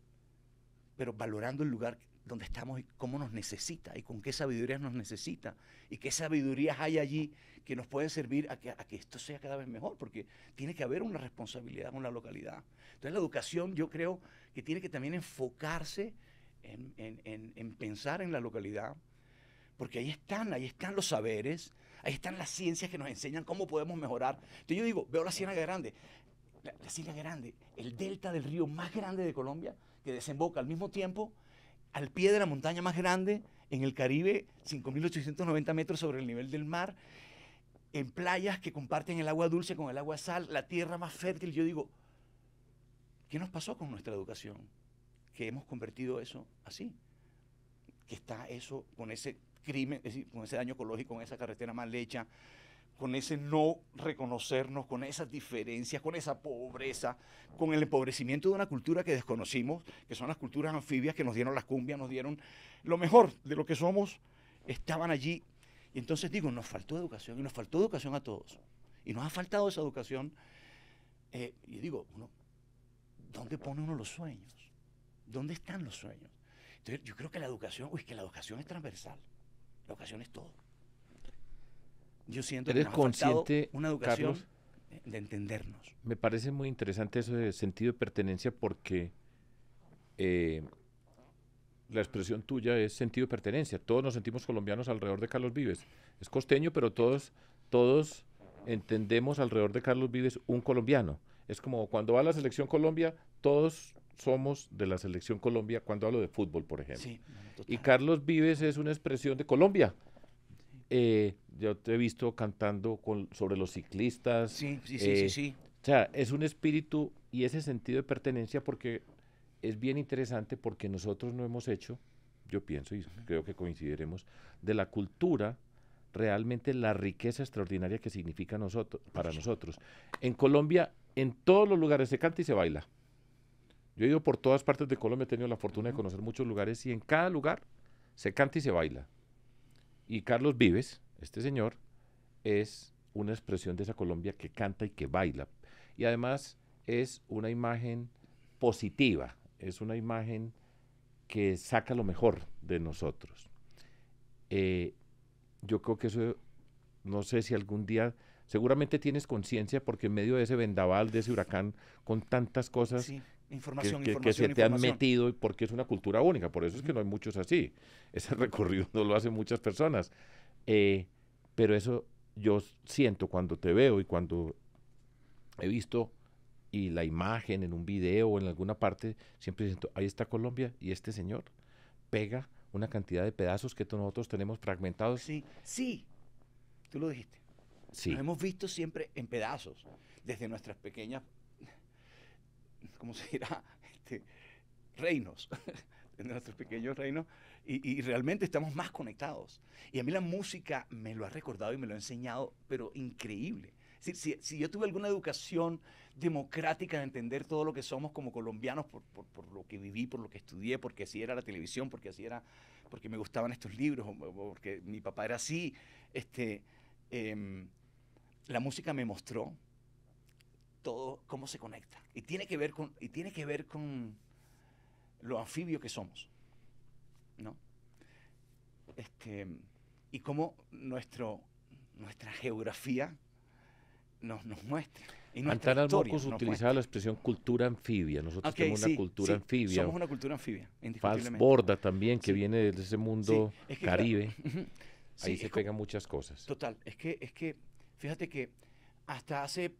pero valorando el lugar donde estamos y cómo nos necesita y con qué sabiduría nos necesita y qué sabidurías hay allí que nos pueden servir a que, a que, esto sea cada vez mejor, porque tiene que haber una responsabilidad con la localidad. Entonces la educación yo creo que tiene que también enfocarse en, en, en, pensar en la localidad, porque ahí están, ahí están los saberes, ahí están las ciencias que nos enseñan cómo podemos mejorar. Entonces yo digo, veo la Ciénaga Grande, la, la Ciénaga Grande, el delta del río más grande de Colombia, que desemboca al mismo tiempo al pie de la montaña más grande en el Caribe, 5.890 metros sobre el nivel del mar, en playas que comparten el agua dulce con el agua sal, la tierra más fértil. Yo digo, ¿qué nos pasó con nuestra educación? Que hemos convertido eso así. Que está eso con ese crimen, con ese daño ecológico, con esa carretera mal hecha, con ese no reconocernos, con esas diferencias, con esa pobreza, con el empobrecimiento de una cultura que desconocimos, que son las culturas anfibias que nos dieron las cumbias, nos dieron lo mejor de lo que somos, estaban allí. Y entonces digo, nos faltó educación, y nos faltó educación a todos. Y nos ha faltado esa educación. Eh, y digo, ¿dónde pone uno los sueños? ¿Dónde están los sueños? Entonces yo creo que la educación, uy, que la educación es transversal. La educación es todo. Yo siento que nos consciente, una educación de entendernos. Me parece muy interesante eso de sentido de pertenencia porque eh, la expresión tuya es sentido de pertenencia. Todos nos sentimos colombianos alrededor de Carlos Vives. Es costeño, pero todos, todos entendemos alrededor de Carlos Vives un colombiano. Es como cuando va a la selección Colombia, todos somos de la selección Colombia cuando hablo de fútbol, por ejemplo. y Carlos Vives es una expresión de Colombia. Eh, yo te he visto cantando con, sobre los ciclistas. Sí, sí, sí, sí, sí. O sea, es un espíritu y ese sentido de pertenencia porque es bien interesante porque nosotros no hemos hecho, yo pienso, y creo que coincidiremos, de la cultura realmente la riqueza extraordinaria que significa nosotros, para nosotros. En Colombia, en todos los lugares se canta y se baila. Yo he ido por todas partes de Colombia, he tenido la fortuna de conocer muchos lugares y en cada lugar se canta y se baila. Y Carlos Vives, este señor, es una expresión de esa Colombia que canta y que baila. Y además es una imagen positiva, es una imagen que saca lo mejor de nosotros. Eh, yo creo que eso, no sé si algún día, seguramente tienes conciencia porque en medio de ese vendaval, de ese huracán, con tantas cosas información, que, que, se te han metido y porque es una cultura única, por eso es que no hay muchos así. (laughs) Ese recorrido no lo hacen muchas personas. Eh, pero eso yo siento cuando te veo y cuando he visto y la imagen en un video o en alguna parte, siempre siento, ahí está Colombia y este señor pega una cantidad de pedazos que nosotros tenemos fragmentados. Sí, sí, tú lo dijiste. Sí. hemos visto siempre en pedazos, desde nuestras pequeñas, (laughs) ¿cómo se dirá? (laughs) Este, reinos, (laughs) desde nuestros pequeños reinos, y, realmente estamos más conectados. Y a mí la música me lo ha recordado y me lo ha enseñado, pero increíble. Si, si, si yo tuve alguna educación democrática de entender todo lo que somos como colombianos por, por, lo que viví, por lo que estudié, porque así era la televisión, porque así era, porque me gustaban estos libros, porque mi papá era así. Este, em, la música me mostró todo cómo se conecta y tiene que ver con y tiene que ver con lo anfibio que somos, ¿no? Este, y cómo nuestro nuestra geografía nos, nos muestra. Antara Mocos utilizaba la expresión cultura anfibia. Nosotros tenemos una cultura anfibia. Somos una cultura anfibia, Fals Borda también, que viene de ese mundo caribe. Ahí se pegan muchas cosas. Total. Es que, es que, fíjate que hasta hace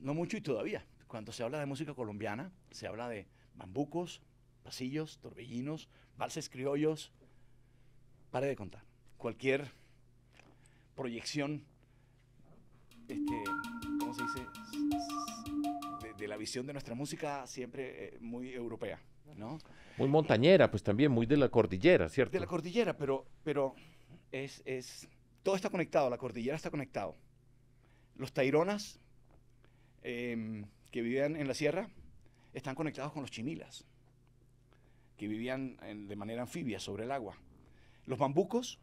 no mucho y todavía, cuando se habla de música colombiana, se habla de bambucos, pasillos, torbellinos, valses criollos. Pare de contar. Cualquier proyección este, ¿cómo se dice? De, la visión de nuestra música siempre eh, muy europea, ¿no? Muy montañera, pues también, muy de la cordillera, ¿cierto? De la cordillera, pero, pero es, es, todo está conectado, la cordillera está conectado. Los taironas em, que vivían en la sierra están conectados con los chimilas, que vivían de manera anfibia sobre el agua. Los bambucos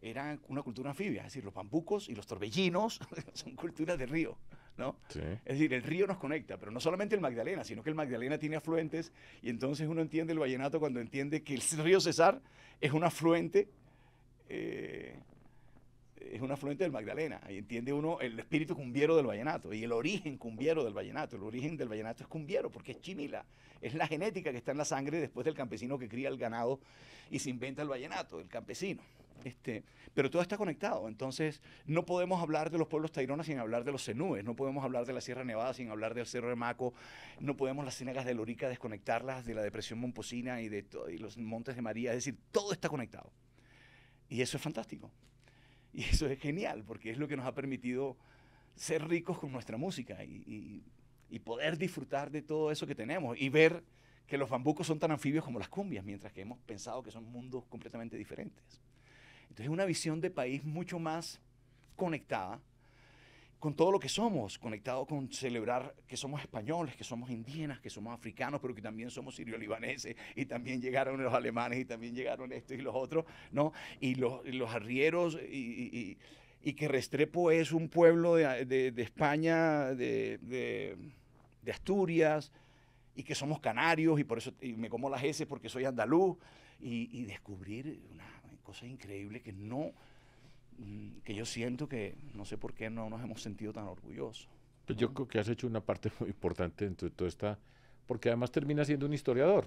era una cultura anfibia, es decir, los bambucos y los torbellinos (laughs) son culturas de río, ¿no? Es decir, el río nos conecta, pero no solamente el Magdalena, sino que el Magdalena tiene afluentes y entonces uno entiende el vallenato cuando entiende que el río Cesar es un afluente, eh, es un afluente del Magdalena, y entiende uno el espíritu cumbiero del vallenato y el origen cumbiero del vallenato. El origen del vallenato es cumbiero porque es chimila, es la genética que está en la sangre después del campesino que cría el ganado y se inventa el vallenato, el campesino. Este, pero todo está conectado. Entonces, no podemos hablar de los pueblos taironas sin hablar de los cenúes, no podemos hablar de la Sierra Nevada sin hablar del Cerro de Maco, no podemos las ciénagas de Lorica desconectarlas de la depresión momposina y de y los montes de María. Es decir, todo está conectado. Y eso es fantástico. Y eso es genial, porque es lo que nos ha permitido ser ricos con nuestra música y, y poder disfrutar de todo eso que tenemos y ver que los bambucos son tan anfibios como las cumbias, mientras que hemos pensado que son mundos completamente diferentes. Entonces es una visión de país mucho más conectada con todo lo que somos, conectado con celebrar que somos españoles, que somos indígenas, que somos africanos, pero que también somos sirio-libaneses, y también llegaron los alemanes, y también llegaron estos y los otros, ¿no? Y los, los arrieros, y, que Restrepo es un pueblo de, España, de, Asturias, y que somos canarios, y por eso me como las S porque soy andaluz, y, y descubrir una cosa increíble que no, que yo siento que no sé por qué no nos hemos sentido tan orgullosos. Pues yo creo que has hecho una parte muy importante dentro de toda esta, porque además termina siendo un historiador.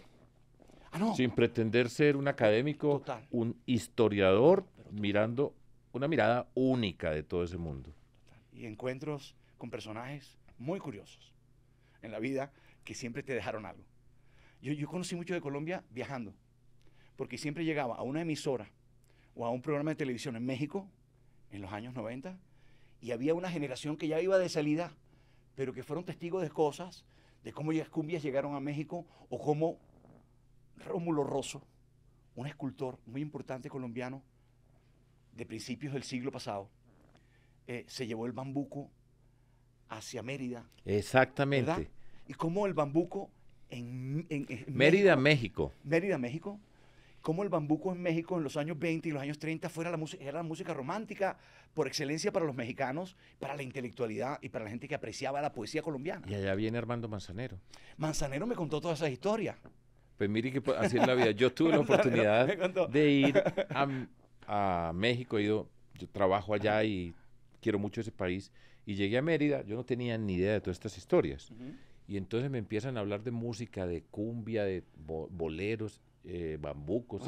Ah, no. Sin pretender ser un académico, un historiador mirando una mirada única de todo ese mundo. Y encuentros con personajes muy curiosos en la vida que siempre te dejaron algo. Yo, yo conocí mucho de Colombia viajando, porque siempre llegaba a una emisora o a un programa de televisión en México en los años 90 y había una generación que ya iba de salida, pero que fueron testigos de cosas, de cómo las cumbias llegaron a México o cómo Rómulo Rosso un escultor muy importante colombiano de principios del siglo pasado, eh, se llevó el bambuco hacia Mérida. Exactamente. Y cómo el bambuco en, Mérida, México, Mérida, México. Cómo el bambuco en México en los años 20 y los años 30 fuera la era la música romántica por excelencia para los mexicanos, para la intelectualidad y para la gente que apreciaba la poesía colombiana. Y allá viene Armando Manzanero. Manzanero me contó todas esas historias. Pues mire que así es la vida. Yo tuve la (laughs) oportunidad de ir a, México, yo trabajo allá y quiero mucho ese país. Y llegué a Mérida, yo no tenía ni idea de todas estas historias. Y entonces me empiezan a hablar de música, de cumbia, de boleros, eh, bambucos.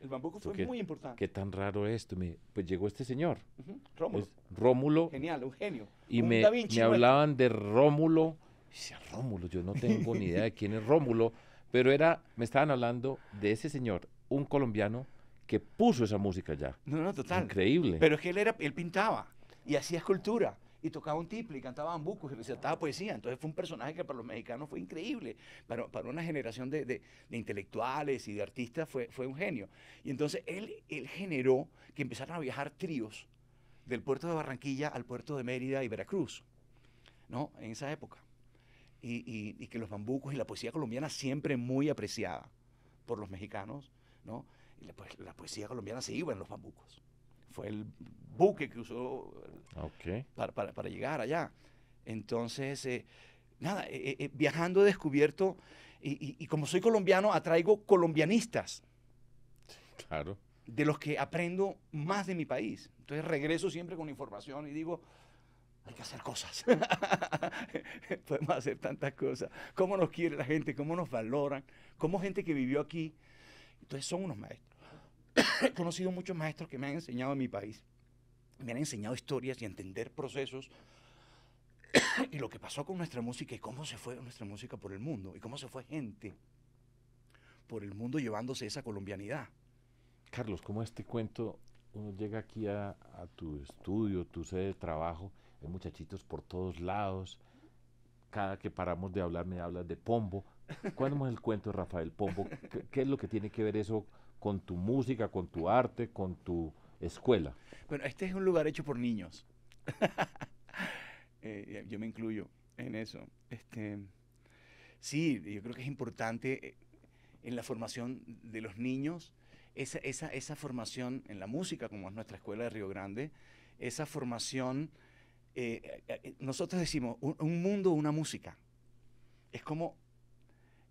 El bambuco fue muy importante. Qué tan raro esto. Me, pues llegó este señor. Rómulo. Rómulo. Genial, un genio. Y me, me hablaban de Rómulo. Y decía, Rómulo, yo no tengo ni idea de quién es Rómulo. Pero era, me estaban hablando de ese señor, un colombiano que puso esa música ya. No, no, total. Increíble. Pero es que él, era, él pintaba y hacía escultura y tocaba un tiple y cantaba bambucos y recitaba poesía. Entonces fue un personaje que para los mexicanos fue increíble. Para, para una generación de, de, intelectuales y de artistas fue, fue un genio. Y entonces él, él generó que empezaran a viajar tríos del puerto de Barranquilla al puerto de Mérida y Veracruz, ¿no? En esa época. Y, y, que los bambucos y la poesía colombiana siempre muy apreciada por los mexicanos, ¿no? Y la, pues, la poesía colombiana se iba en los bambucos fue el buque que usó para, llegar allá. Entonces, eh, nada, eh, eh, viajando he descubierto, y, como soy colombiano, atraigo colombianistas. Claro. De los que aprendo más de mi país. Entonces regreso siempre con información y digo, hay que hacer cosas. (laughs) Podemos hacer tantas cosas. ¿Cómo nos quiere la gente? ¿Cómo nos valoran? ¿Cómo gente que vivió aquí? Entonces son unos maestros. (coughs) he conocido muchos maestros que me han enseñado en mi país. Me han enseñado historias y entender procesos (coughs) y lo que pasó con nuestra música y cómo se fue nuestra música por el mundo y cómo se fue gente por el mundo llevándose esa colombianidad. Carlos, ¿cómo este cuento uno llega aquí a, tu estudio, tu sede de trabajo, hay muchachitos por todos lados, cada que paramos de hablar me hablas de Pombo. ¿Cuándo es el cuento de Rafael Pombo? ¿Qué, es lo que tiene que ver eso con tu música, con tu arte, con tu escuela? Bueno, este es un lugar hecho por niños. (laughs) Eh, yo me incluyo en eso. Este, sí, yo creo que es importante eh, en la formación de los niños, esa, esa, esa formación en la música, como es nuestra escuela de Río Grande, esa formación, eh, nosotros decimos, un mundo, una música. Es como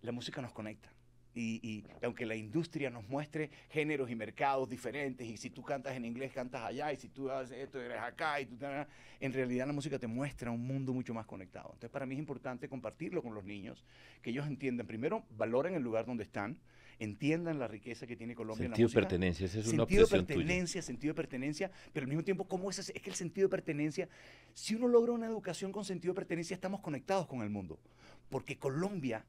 la música nos conecta y, aunque la industria nos muestre géneros y mercados diferentes, y si tú cantas en inglés, cantas allá, y si tú haces esto, eres acá, y tú, en realidad la música te muestra un mundo mucho más conectado. Entonces, para mí es importante compartirlo con los niños, que ellos entiendan, primero, valoren el lugar donde están, entiendan la riqueza que tiene Colombia en la música. Sentido de pertenencia, esa es una Sentido de pertenencia, sentido de pertenencia, pero al mismo tiempo, ¿cómo es, es que el sentido de pertenencia, si uno logra una educación con sentido de pertenencia, estamos conectados con el mundo, porque Colombia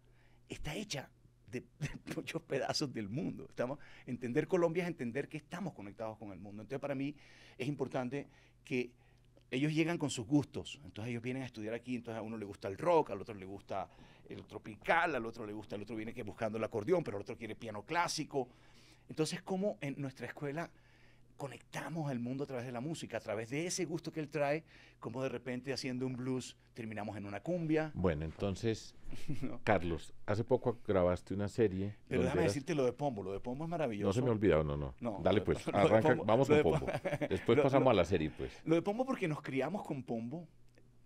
está hecha de, (laughs) muchos pedazos del mundo. Estamos, entender Colombia es entender que estamos conectados con el mundo. Entonces, para mí es importante que ellos llegan con sus gustos. Entonces, ellos vienen a estudiar aquí. Entonces, a uno le gusta el rock, al otro le gusta el tropical, al otro le gusta, el otro viene que buscando el acordeón, pero el otro quiere piano clásico. Entonces, como en nuestra escuela conectamos al mundo a través de la música, a través de ese gusto que él trae, como de repente haciendo un blues terminamos en una cumbia. Bueno, entonces, (laughs) Carlos, hace poco grabaste una serie. Pero déjame decirte lo de Pombo, lo de Pombo es maravilloso. No se me ha olvidado, no, no. Dale pues, (laughs) arranca, vamos con Pombo. Después (laughs) pasamos a la serie, pues. Lo de Pombo porque nos criamos con Pombo,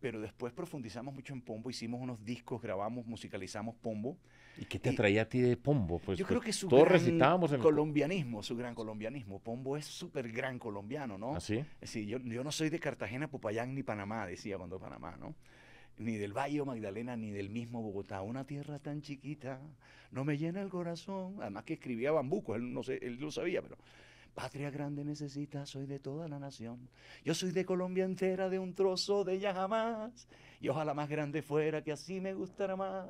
pero después profundizamos mucho en Pombo, hicimos unos discos, grabamos, musicalizamos Pombo. ¿Y qué te atraía a ti de Pombo? Pues, yo creo que su todos gran recitábamos en colombianismo, su gran colombianismo. Pombo es súper gran colombiano, ¿no? ¿Ah, sí? Yo, yo no soy de Cartagena, Popayán ni Panamá, decía cuando Panamá, ¿no? Ni del Valle Magdalena, ni del mismo Bogotá. Una tierra tan chiquita no me llena el corazón. Además que escribía bambuco, él no sé, él lo sabía, pero Patria grande necesita, soy de toda la nación. Yo soy de Colombia entera, de un trozo de ella jamás. Y ojalá más grande fuera, que así me gustara más.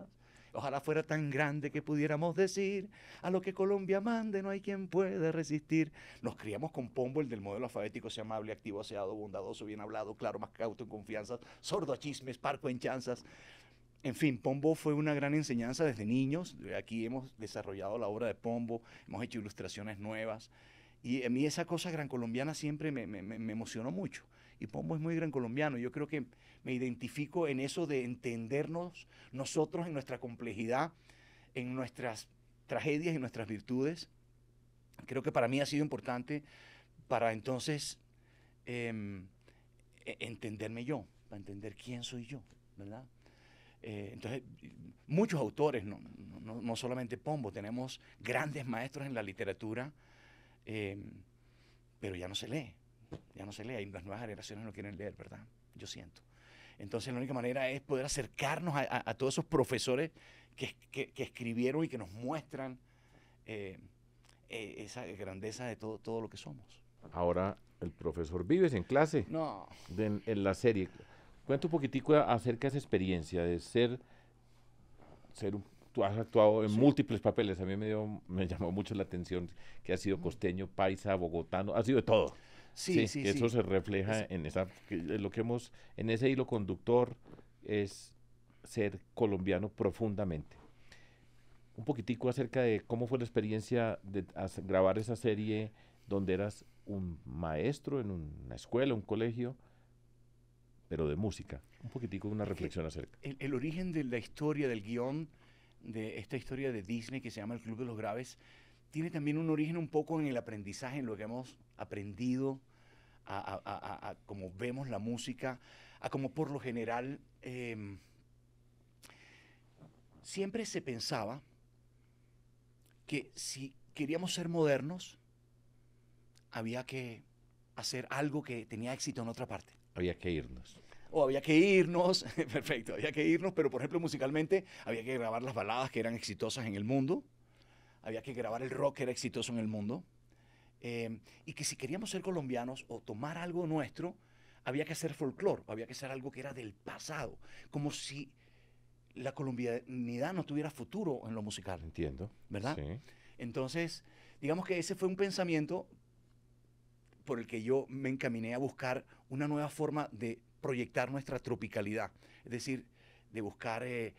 Ojalá fuera tan grande que pudiéramos decir, a lo que Colombia mande no hay quien pueda resistir. Nos criamos con Pombo, el del modelo alfabético, sea amable, activo, aseado, bondadoso, bien hablado, claro, más cauto en confianza, sordo a chismes, parco en chanzas. en fin, Pombo fue una gran enseñanza desde niños. Aquí hemos desarrollado la obra de Pombo, hemos hecho ilustraciones nuevas. Y a mí esa cosa gran colombiana siempre me, me emocionó mucho. Y Pombo es muy gran colombiano. Yo creo que me identifico en eso de entendernos nosotros en nuestra complejidad, en nuestras tragedias y nuestras virtudes. Creo que para mí ha sido importante para entonces em, e, entenderme yo, para entender quién soy yo, ¿verdad? Eh, entonces, muchos autores, no, no, solamente Pombo, tenemos grandes maestros en la literatura, em, pero ya no se lee, ya no se lee, y las nuevas generaciones no quieren leer, ¿verdad? Yo siento. Entonces, la única manera es poder acercarnos a, todos esos profesores que, que, escribieron y que nos muestran eh, eh, esa grandeza de todo, todo lo que somos. Ahora, el profesor Vives en clase. No. en la serie. Cuenta un poquitico acerca de esa experiencia de ser, ser tú has actuado en múltiples papeles. A mí me, dio, me llamó mucho la atención que has sido costeño, paisa, bogotano, ha sido de todo. Sí, sí, sí. Eso se refleja en esa, lo que hemos, en ese hilo conductor es ser colombiano profundamente. Un poquitico acerca de cómo fue la experiencia de grabar esa serie donde eras un maestro en una escuela, un colegio, pero de música. Un poquitico una reflexión acerca. El, origen de la historia, del guion, de esta historia de Disney que se llama El Club de los Graves, tiene también un origen un poco en el aprendizaje, en lo que hemos aprendido, a, cómo vemos la música, a cómo por lo general em, siempre se pensaba que si queríamos ser modernos, había que hacer algo que tenía éxito en otra parte. Había que irnos. O había que irnos, (laughs) perfecto, había que irnos, pero por ejemplo musicalmente había que grabar las baladas que eran exitosas en el mundo, había que grabar el rock que era exitoso en el mundo, em, y que si queríamos ser colombianos o tomar algo nuestro, había que hacer folclore, había que hacer algo que era del pasado, como si la colombianidad no tuviera futuro en lo musical. Entiendo. ¿Verdad? Sí. Entonces, digamos que ese fue un pensamiento por el que yo me encaminé a buscar una nueva forma de proyectar nuestra tropicalidad, es decir, de buscar eh,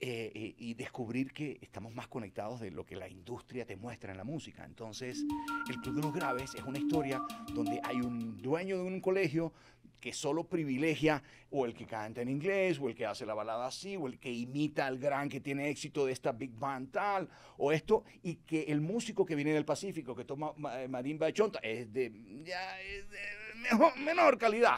eh, eh, y descubrir que estamos más conectados de lo que la industria te muestra en la música. Entonces, el Club de los Graves es una historia donde hay un dueño de un colegio que solo privilegia o el que canta en inglés, o el que hace la balada así, o el que imita al gran que tiene éxito de esta big band tal, o esto, y que el músico que viene del Pacífico, que toma marimba de chonta, es de, es de menor calidad.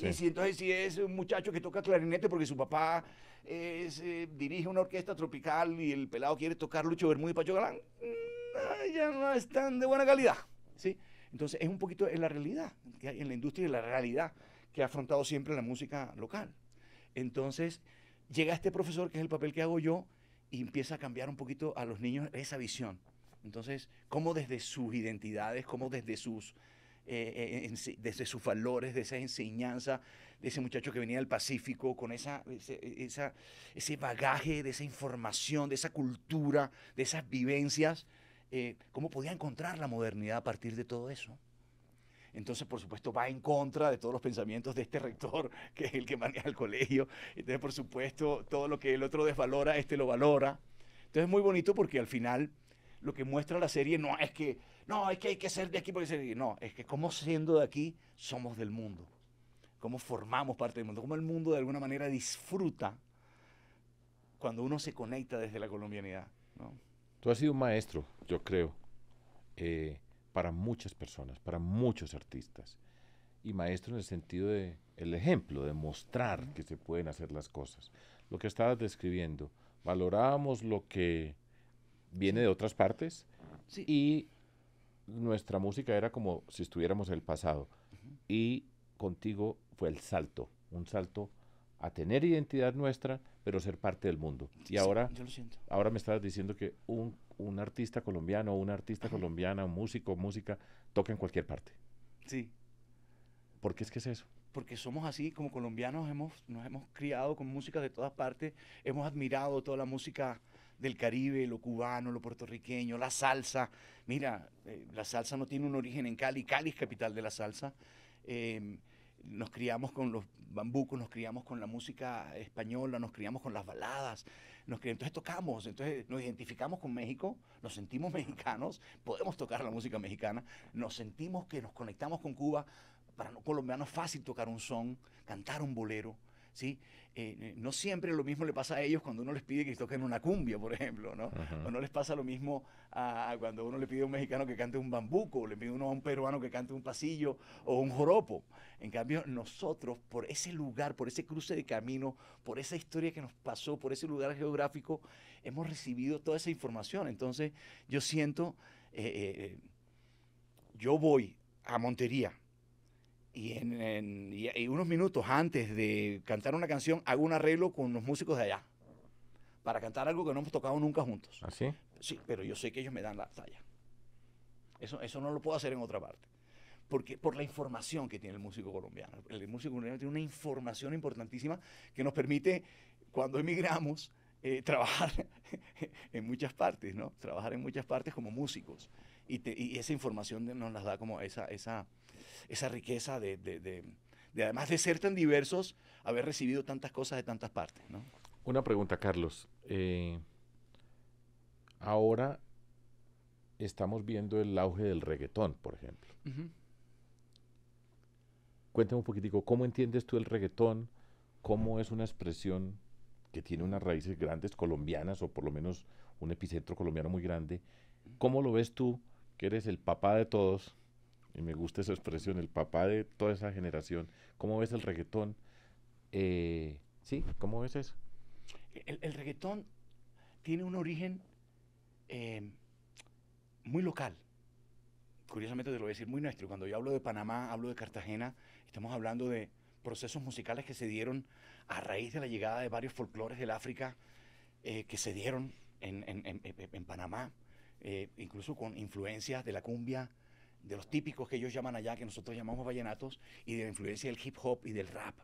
Y si entonces si es un muchacho que toca clarinete porque su papá eh, dirige una orquesta tropical y el pelado quiere tocar Lucho Bermúdez y Pacho Galán, mm, ya no es tan de buena calidad. ¿sí? Entonces es un poquito en la realidad, que hay en la industria y la realidad que ha afrontado siempre la música local. Entonces llega este profesor, que es el papel que hago yo, y empieza a cambiar un poquito a los niños esa visión. Entonces, cómo desde sus identidades, cómo desde sus, eh, desde sus valores, de esa enseñanza, de ese muchacho que venía del Pacífico, con esa, ese bagaje, de esa información, de esa cultura, de esas vivencias, eh, cómo podía encontrar la modernidad a partir de todo eso. Entonces, por supuesto, va en contra de todos los pensamientos de este rector, (laughs) que es el que maneja el colegio. Entonces, por supuesto, todo lo que el otro desvalora, este lo valora. Entonces, es muy bonito porque al final lo que muestra la serie no es que, no, es que hay que ser de aquí porque ser No, es que como siendo de aquí, somos del mundo. Cómo formamos parte del mundo. Cómo el mundo de alguna manera disfruta cuando uno se conecta desde la colombianidad. ¿no? Tú has sido un maestro, yo creo, eh, para muchas personas, para muchos artistas. Y maestro en el sentido de el ejemplo, de mostrar que se pueden hacer las cosas. Lo que estabas describiendo, valorábamos lo que viene de otras partes y nuestra música era como si estuviéramos en el pasado. Y contigo fue el salto, un salto a tener identidad nuestra, pero ser parte del mundo. Y ahora, ahora me estabas diciendo que un, un artista colombiano, una artista colombiana, un músico, música, toca en cualquier parte. Sí. ¿Por qué es que es eso? Porque somos así, como colombianos hemos, nos hemos criado con música de todas partes, hemos admirado toda la música del Caribe, lo cubano, lo puertorriqueño, la salsa. Mira, eh, la salsa no tiene un origen en Cali, Cali es capital de la salsa. Em, nos criamos con los bambuco, nos criamos con la música española, nos criamos con las baladas, nos criamos, entonces tocamos, entonces nos identificamos con México, nos sentimos (laughs) mexicanos, podemos tocar la música mexicana, nos sentimos que nos conectamos con Cuba, para los colombianos es fácil tocar un son, cantar un bolero, ¿sí? Eh, eh, no siempre lo mismo le pasa a ellos cuando uno les pide que toquen una cumbia, por ejemplo, ¿no? O no les pasa lo mismo a, cuando uno le pide a un mexicano que cante un bambuco, o le pide uno a un peruano que cante un pasillo o un joropo. En cambio, nosotros, por ese lugar, por ese cruce de camino, por esa historia que nos pasó, por ese lugar geográfico, hemos recibido toda esa información. Entonces, yo siento, eh, yo voy a Montería, y, en, unos minutos antes de cantar una canción hago un arreglo con los músicos de allá para cantar algo que no hemos tocado nunca juntos. ¿Así? ¿Ah, sí, pero yo sé que ellos me dan la talla. Eso, eso no lo puedo hacer en otra parte. Porque, por la información que tiene el músico colombiano. El músico colombiano tiene una información importantísima que nos permite, cuando emigramos, eh, trabajar (laughs) en muchas partes, ¿no? Trabajar en muchas partes como músicos. Y, y esa información nos las da como esa, esa, esa riqueza de, además de ser tan diversos, haber recibido tantas cosas de tantas partes. ¿no? Una pregunta, Carlos. Eh, ahora estamos viendo el auge del reggaetón, por ejemplo. Cuéntame un poquitico, ¿cómo entiendes tú el reggaetón? ¿Cómo es una expresión que tiene unas raíces grandes colombianas o por lo menos un epicentro colombiano muy grande? ¿Cómo lo ves tú, que eres el papá de todos? y me gusta esa expresión, el papá de toda esa generación. ¿Cómo ves el reggaetón? Eh, sí, ¿cómo ves eso? El, reggaetón tiene un origen eh, muy local. Curiosamente te lo voy a decir, muy nuestro. Cuando yo hablo de Panamá, hablo de Cartagena, estamos hablando de procesos musicales que se dieron a raíz de la llegada de varios folclores del África eh, que se dieron en, en Panamá, incluso con influencias de la cumbia, de los típicos que ellos llaman allá, que nosotros llamamos vallenatos, y de la influencia del hip hop y del rap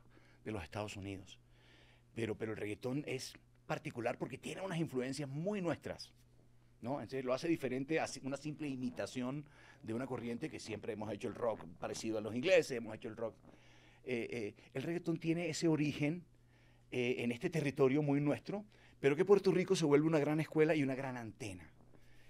de los Estados Unidos. Pero, pero el reggaetón es particular porque tiene unas influencias muy nuestras. ¿no? Entonces lo hace diferente a una simple imitación de una corriente que siempre hemos hecho el rock parecido a los ingleses, hemos hecho el rock. Eh, eh, el reggaetón tiene ese origen eh, en este territorio muy nuestro, pero que Puerto Rico se vuelve una gran escuela y una gran antena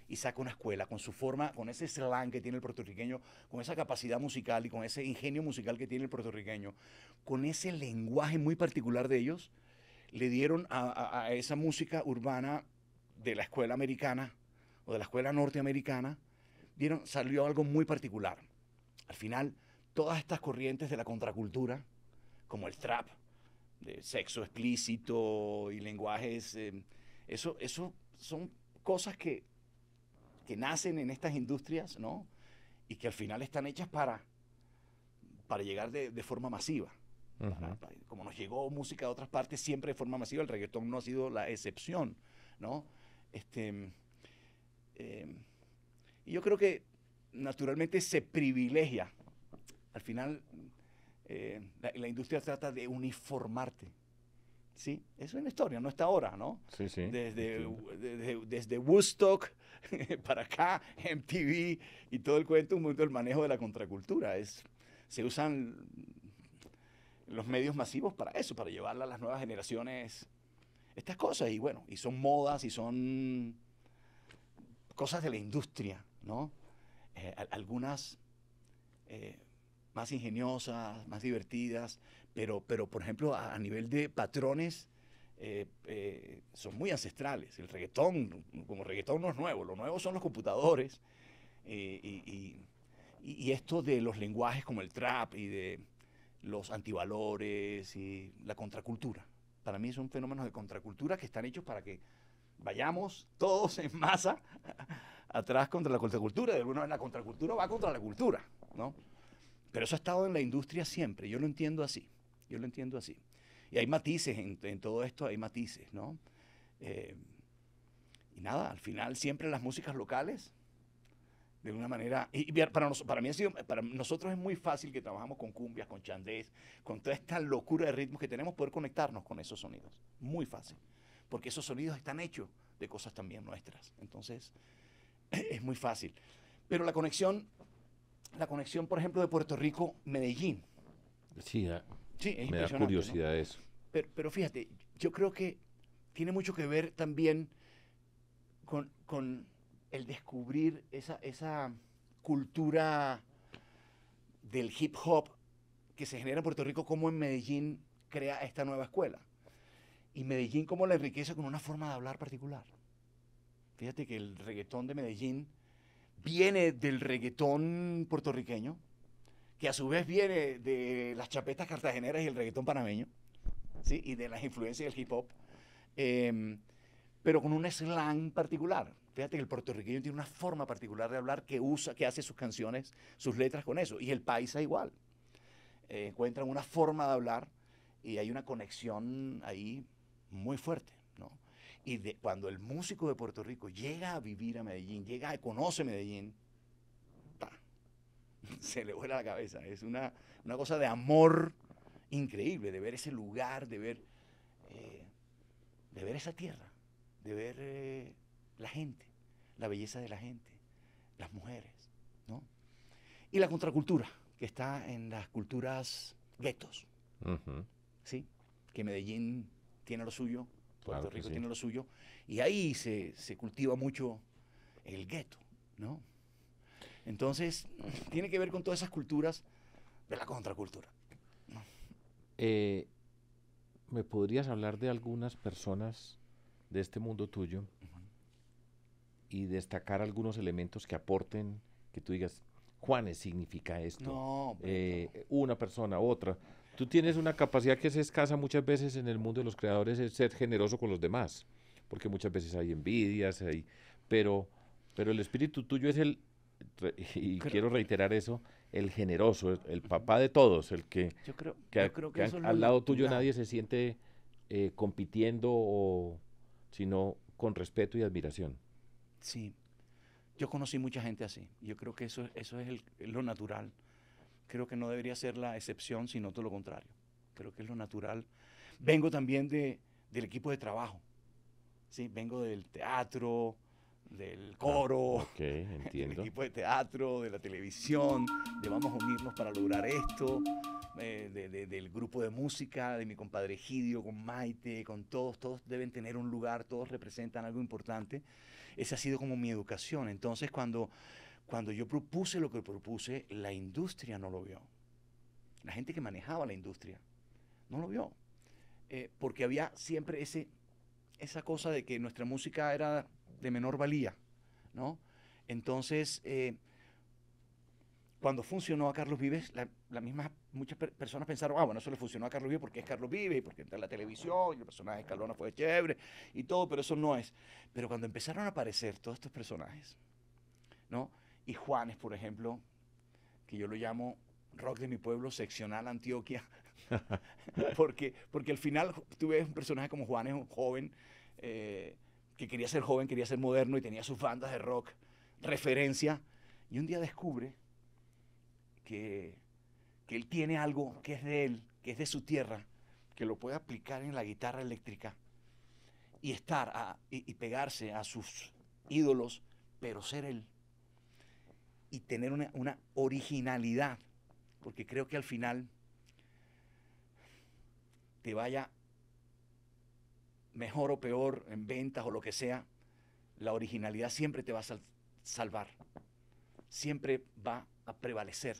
y saca una escuela con su forma, con ese slang que tiene el puertorriqueño, con esa capacidad musical y con ese ingenio musical que tiene el puertorriqueño, con ese lenguaje muy particular de ellos, le dieron a, esa música urbana de la escuela americana o de la escuela norteamericana, dieron, salió algo muy particular. Al final, todas estas corrientes de la contracultura, como el trap, de sexo explícito y lenguajes, eh, eso, eso son cosas que que nacen en estas industrias, ¿no? Y que al final están hechas para, para llegar de, forma masiva. como nos llegó música de otras partes siempre de forma masiva, el reggaetón no ha sido la excepción, ¿no? Este, em, y yo creo que naturalmente se privilegia. Al final, eh, la, industria trata de uniformarte. ¿Sí? Eso es una historia, no está ahora, ¿no? Sí, sí. Desde, desde, desde Woodstock (laughs) para acá, MTV y todo el cuento, un momento del manejo de la contracultura. Es, se usan los medios masivos para eso, para llevarla a las nuevas generaciones estas cosas. Y bueno, y son modas y son cosas de la industria, ¿no? Eh, algunas eh, más ingeniosas, más divertidas, pero, pero por ejemplo, a nivel de patrones eh, eh, son muy ancestrales. El reggaetón, como reggaetón no es nuevo, lo nuevo son los computadores eh, y, esto de los lenguajes como el trap y de los antivalores y la contracultura. Para mí son fenómenos de contracultura que están hechos para que vayamos todos en masa (laughs) atrás contra la contracultura. De alguna manera la contracultura va contra la cultura, ¿no? Pero eso ha estado en la industria siempre. Yo lo entiendo así. Yo lo entiendo así. Y hay matices en, todo esto, hay matices, ¿no? Eh, y nada, al final siempre las músicas locales, de una manera, y para, para mí ha sido, para nosotros es muy fácil que trabajamos con cumbias, con chandés, con toda esta locura de ritmos que tenemos, poder conectarnos con esos sonidos. Muy fácil, porque esos sonidos están hechos de cosas también nuestras. Entonces, (clears throat) es muy fácil. Pero la conexión, la conexión, por ejemplo, de Puerto Rico, Medellín. Sí, Sí, es Me da curiosidad eso. Pero, pero fíjate, yo creo que tiene mucho que ver también con, con el descubrir esa, esa cultura del hip hop que se genera en Puerto Rico, como en Medellín crea esta nueva escuela. Y Medellín como la enriquece con una forma de hablar particular. Fíjate que el reggaetón de Medellín viene del reggaetón puertorriqueño, que a su vez viene de las chapetas cartageneras y el reggaetón panameño, ¿sí? y de las influencias del hip hop, em, pero con un slang particular. Fíjate que el puertorriqueño tiene una forma particular de hablar que usa, que hace sus canciones, sus letras con eso, y el paisa igual. Eh, encuentran una forma de hablar y hay una conexión ahí muy fuerte, ¿no? Y de, cuando el músico de Puerto Rico llega a vivir a Medellín, llega a conoce Medellín. (laughs) se le vuela la cabeza. Es una, una cosa de amor increíble, de ver ese lugar, de ver, eh, de ver esa tierra, de ver eh, la gente, la belleza de la gente, las mujeres, ¿no? Y la contracultura, que está en las culturas guetos. ¿sí? Que Medellín tiene lo suyo, Puerto Claro Rico sí. tiene lo suyo, y ahí se, se cultiva mucho el gueto, ¿no? Entonces, tiene que ver con todas esas culturas de la contracultura. Eh, ¿Me podrías hablar de algunas personas de este mundo tuyo y destacar algunos elementos que aporten, que tú digas, Juanes significa esto? No, eh, una persona, otra. Tú tienes una capacidad que es escasa muchas veces en el mundo de los creadores, es ser generoso con los demás, porque muchas veces hay envidias, hay, pero, pero el espíritu tuyo es el, (laughs) y Creo- quiero reiterar eso, el generoso, el, papá de todos, el que, yo creo, que, yo creo que, que al lado tuyo nadie se siente eh, compitiendo, o, sino con respeto y admiración. Sí, yo conocí mucha gente así. Yo creo que eso, eso es, el- lo natural. Creo que no debería ser la excepción, sino todo lo contrario. Creo que es lo natural. Vengo también de, del equipo de trabajo. Sí, vengo del teatro, del coro, Ok, (laughs) del entiendo. equipo de teatro, de la televisión, de vamos a unirnos para lograr esto, eh, de- de- del grupo de música, de mi compadre Egidio, con Maite, con todos, todos deben tener un lugar, todos representan algo importante. Esa ha sido como mi educación. Entonces, cuando, cuando yo propuse lo que propuse, la industria no lo vio. La gente que manejaba la industria no lo vio. Eh, porque había siempre ese, esa cosa de que nuestra música era de menor valía, ¿no? Entonces, eh, cuando funcionó a Carlos Vives, la, misma, muchas per- personas pensaron, ah, bueno, eso le funcionó a Carlos Vives porque es Carlos Vives y porque está en la televisión y el personaje de Escalona fue chévere y todo, pero eso no es. Pero cuando empezaron a aparecer todos estos personajes, ¿no? Y Juanes, por ejemplo, que yo lo llamo rock de mi pueblo, seccional Antioquia, (laughs) porque, porque al final tú ves un personaje como Juanes, un joven, eh, que quería ser joven, quería ser moderno y tenía sus bandas de rock, referencia, y un día descubre que, que él tiene algo que es de él, que es de su tierra, que lo puede aplicar en la guitarra eléctrica y estar y pegarse a sus ídolos, pero ser él y tener una, una originalidad, porque creo que al final te vaya mejor o peor en ventas o lo que sea, la originalidad siempre te va a sal- salvar, siempre va a prevalecer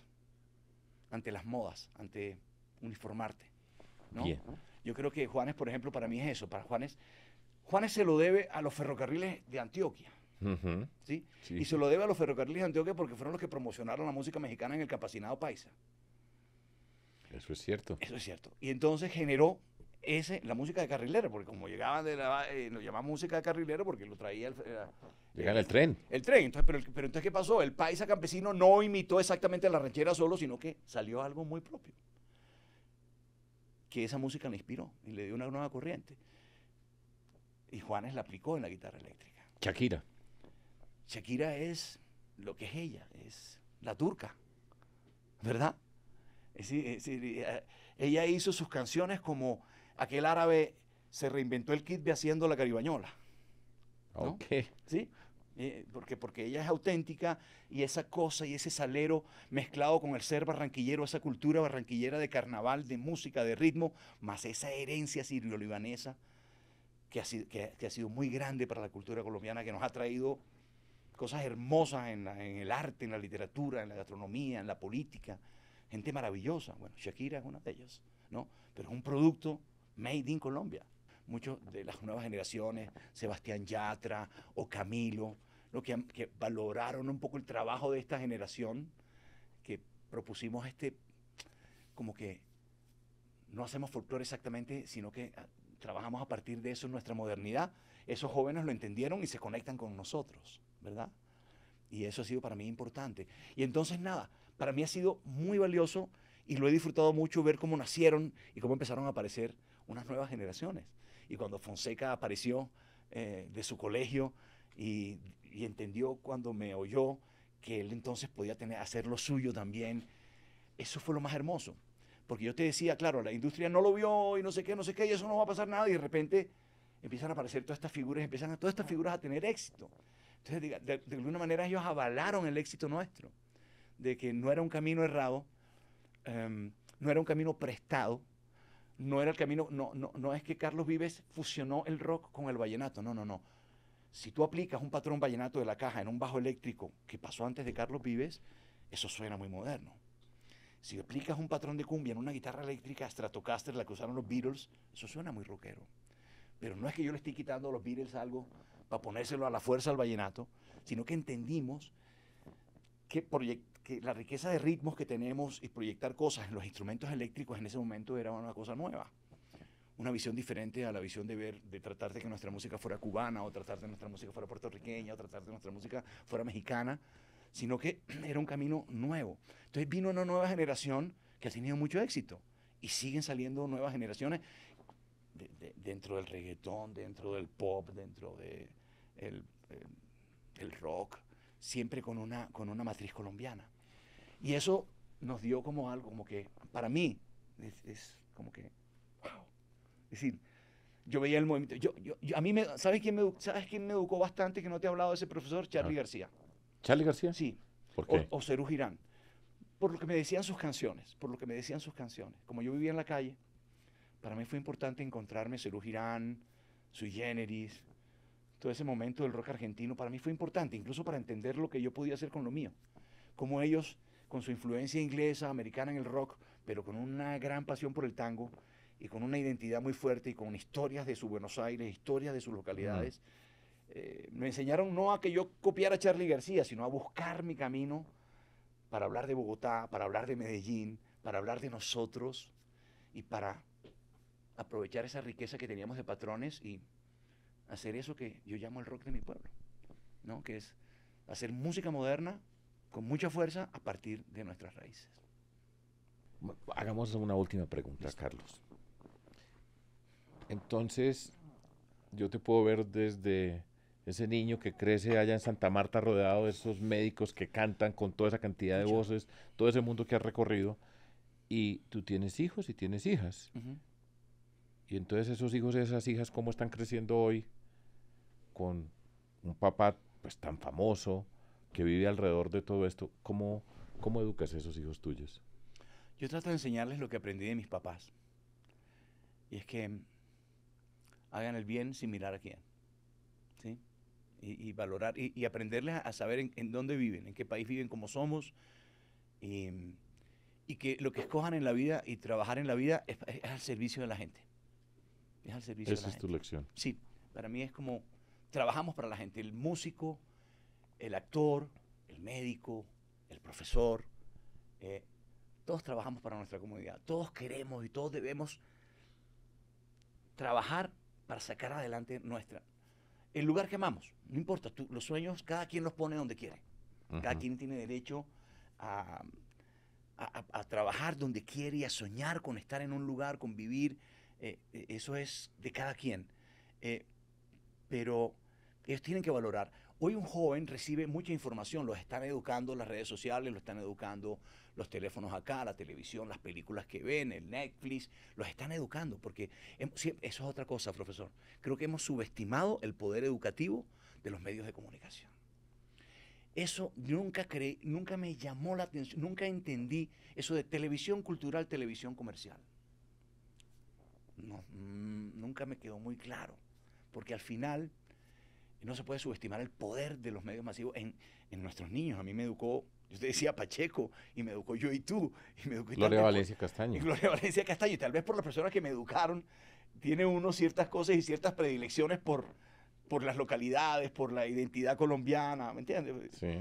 ante las modas, ante uniformarte. ¿no? Yo creo que Juanes, por ejemplo, para mí es eso. Para Juanes, Juanes se lo debe a los ferrocarriles de Antioquia. ¿sí? sí. Y se lo debe a los ferrocarriles de Antioquia porque fueron los que promocionaron la música mexicana en el Campesinado Paisa. Eso es cierto. Eso es cierto. Y entonces generó ese, la música de carrilero, porque como llegaban de la, eh, lo llamaban música de carrilero porque lo traía el, era- Llega en el tren. el tren. Entonces, pero, pero entonces, ¿qué pasó? El paisa campesino no imitó exactamente la ranchera solo, sino que salió algo muy propio. Que esa música le inspiró y le dio una nueva corriente. Y Juanes la aplicó en la guitarra eléctrica. Shakira. Shakira es lo que es ella, es la turca, ¿verdad? Es es eh, ella hizo sus canciones como aquel árabe se reinventó el kit de haciendo la caribañola, ¿no? Ok. ¿sí? Eh, porque, porque ella es auténtica y esa cosa y ese salero mezclado con el ser barranquillero, esa cultura barranquillera de carnaval, de música, de ritmo, más esa herencia sirio-libanesa que ha, sido, que, ha sido muy grande para la cultura colombiana, que nos ha traído cosas hermosas en, en, el arte, en la literatura, en la gastronomía, en la política. Gente maravillosa. Bueno, Shakira es una de ellas, ¿no? Pero es un producto made in Colombia. Muchos de las nuevas generaciones, Sebastián Yatra o Camilo, lo que, que valoraron un poco el trabajo de esta generación, que propusimos este, como que no hacemos folclore exactamente, sino que ah, trabajamos a partir de eso en nuestra modernidad. Esos jóvenes lo entendieron y se conectan con nosotros, ¿verdad? Y eso ha sido para mí importante. Y entonces nada, para mí ha sido muy valioso y lo he disfrutado mucho ver cómo nacieron y cómo empezaron a aparecer unas nuevas generaciones. Y cuando Fonseca apareció eh, de su colegio y, entendió cuando me oyó que él entonces podía tener, hacer lo suyo también, eso fue lo más hermoso. Porque yo te decía, claro, la industria no lo vio y no sé qué, no sé qué, y eso no va a pasar nada, y de repente empiezan a aparecer todas estas figuras, empiezan a, todas estas figuras a tener éxito. Entonces, de, alguna manera ellos avalaron el éxito nuestro, de que no era un camino errado, um, no era un camino prestado, no era el camino, no, no, no es que Carlos Vives fusionó el rock con el vallenato, no, no, no. Si tú aplicas un patrón vallenato de la caja en un bajo eléctrico que pasó antes de Carlos Vives, eso suena muy moderno. Si aplicas un patrón de cumbia en una guitarra eléctrica Stratocaster, la que usaron los Beatles, eso suena muy rockero. Pero no es que yo le esté quitando a los Beatles algo para ponérselo a la fuerza al vallenato, sino que entendimos que, que, la riqueza de ritmos que tenemos y proyectar cosas en los instrumentos eléctricos en ese momento era una cosa nueva. Una visión diferente a la visión de ver, de tratar de que nuestra música fuera cubana, o tratar de nuestra música fuera puertorriqueña, o tratar de nuestra música fuera mexicana sino que (clears throat) era un camino nuevo. Entonces vino una nueva generación que ha tenido mucho éxito y siguen saliendo nuevas generaciones de, de, dentro del reggaetón, dentro del pop, dentro del de el, el, rock, siempre con una, con una matriz colombiana. Y eso nos dio como algo, como que para mí es, es como que, wow. Es decir, yo veía el movimiento. Yo, yo, yo, a mí me, ¿sabes quién me, ¿sabes quién me educó bastante que no te he hablado de ese profesor? Charlie ah. García. ¿Charlie García? Sí. ¿Por qué? O, o Cerú Girán. Por lo que me decían sus canciones, por lo que me decían sus canciones. Como yo vivía en la calle, para mí fue importante encontrarme Cerú Girán, Sui Generis, todo ese momento del rock argentino, para mí fue importante, incluso para entender lo que yo podía hacer con lo mío. Como ellos, con su influencia inglesa, americana en el rock, pero con una gran pasión por el tango y con una identidad muy fuerte y con historias de su Buenos Aires, historias de sus localidades. Eh, me enseñaron no a que yo copiara a Charlie García, sino a buscar mi camino para hablar de Bogotá, para hablar de Medellín, para hablar de nosotros y para aprovechar esa riqueza que teníamos de patrones y hacer eso que yo llamo el rock de mi pueblo, ¿no? que es hacer música moderna con mucha fuerza a partir de nuestras raíces. Hagamos una última pregunta, Listo. Carlos. Entonces, yo te puedo ver desde ese niño que crece allá en Santa Marta rodeado de esos médicos que cantan con toda esa cantidad de voces, todo ese mundo que has recorrido, y tú tienes hijos y tienes hijas. Uh -huh. Y entonces esos hijos y esas hijas, ¿cómo están creciendo hoy con un papá pues tan famoso que vive alrededor de todo esto? ¿Cómo, cómo educas a esos hijos tuyos? Yo trato de enseñarles lo que aprendí de mis papás. Y es que hagan el bien sin mirar a quién. ¿Sí? y, y valorar y, y, aprenderles a, saber en, en, dónde viven, en qué país viven, cómo somos. Y, y, que lo que escojan en la vida y trabajar en la vida es, es al servicio de la gente. Es al servicio Esa de la es gente. tu lección. Sí, para mí es como trabajamos para la gente. El músico, el actor, el médico, el profesor, eh, todos trabajamos para nuestra comunidad. Todos queremos y todos debemos trabajar para sacar adelante nuestra, el lugar que amamos. No importa, tú, los sueños cada quien los pone donde quiere. Uh -huh. Cada quien tiene derecho a, a, a, trabajar donde quiere y a soñar con estar en un lugar, con vivir. Eh, eso es de cada quien. Eh, pero ellos tienen que valorar. Hoy un joven recibe mucha información, los están educando las redes sociales, lo están educando los teléfonos acá, la televisión, las películas que ven, el Netflix, los están educando, porque eso es otra cosa, profesor. Creo que hemos subestimado el poder educativo de los medios de comunicación. Eso nunca creí, nunca me llamó la atención, nunca entendí eso de televisión cultural, televisión comercial. Mm, nunca me quedó muy claro, porque al final no se puede subestimar el poder de los medios masivos en, en nuestros niños. A mí me educó, yo te decía Pacheco, y me educó yo y tú, y me educó Gloria Valencia Castaño. (laughs) Gloria Valencia Castaño, y tal vez por las personas que me educaron, tiene uno ciertas cosas y ciertas predilecciones por, por las localidades, por la identidad colombiana, ¿me entiendes? Sí.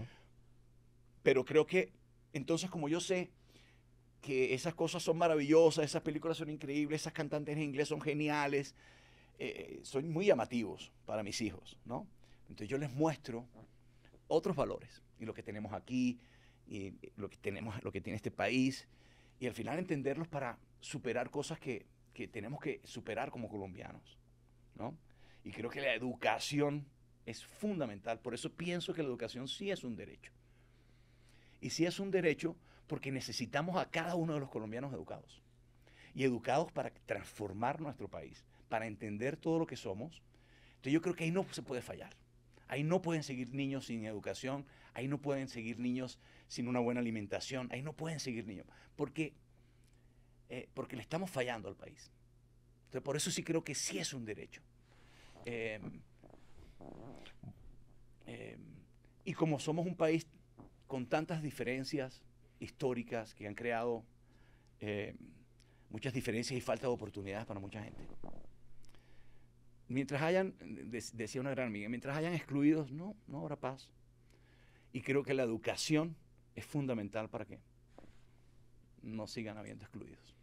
Pero creo que entonces como yo sé que esas cosas son maravillosas, esas películas son increíbles, esas cantantes en inglés son geniales, eh, son muy llamativos para mis hijos, ¿no? Entonces yo les muestro otros valores y lo que tenemos aquí y lo que tenemos, lo que tiene este país y al final entenderlos para superar cosas que, que tenemos que superar como colombianos, ¿no? Y creo que la educación es fundamental. Por eso pienso que la educación sí es un derecho. Y sí es un derecho porque necesitamos a cada uno de los colombianos educados. Y educados para transformar nuestro país, para entender todo lo que somos. Entonces yo creo que ahí no se puede fallar. Ahí no pueden seguir niños sin educación, ahí no pueden seguir niños sin una buena alimentación, ahí no pueden seguir niños, porque, eh, porque le estamos fallando al país. Entonces por eso sí creo que sí es un derecho. Eh, eh, y como somos un país con tantas diferencias históricas que han creado eh, muchas diferencias y falta de oportunidades para mucha gente. Mientras hayan, decía una gran amiga, mientras hayan excluidos, no, no habrá paz. Y creo que la educación es fundamental para que no sigan habiendo excluidos.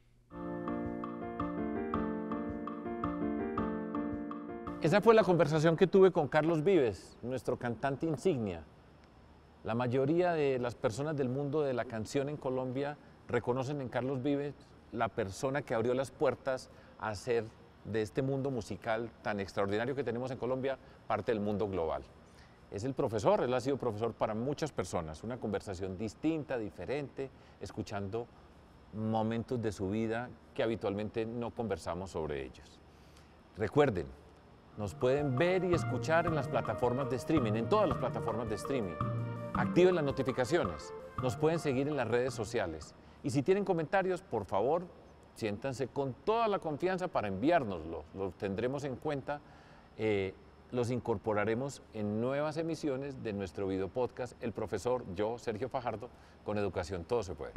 Esa fue la conversación que tuve con Carlos Vives, nuestro cantante insignia. La mayoría de las personas del mundo de la canción en Colombia reconocen en Carlos Vives la persona que abrió las puertas a hacer de este mundo musical tan extraordinario que tenemos en Colombia parte del mundo global. Es el profesor, él ha sido profesor para muchas personas, una conversación distinta, diferente, escuchando momentos de su vida que habitualmente no conversamos sobre ellos. Recuerden, nos pueden ver y escuchar en las plataformas de streaming, en todas las plataformas de streaming. Activen las notificaciones. Nos pueden seguir en las redes sociales. Y si tienen comentarios, por favor, siéntanse con toda la confianza para enviárnoslo. Los tendremos en cuenta. Eh, los incorporaremos en nuevas emisiones de nuestro video podcast El Profesor, yo, Sergio Fajardo, con Educación Todo se puede.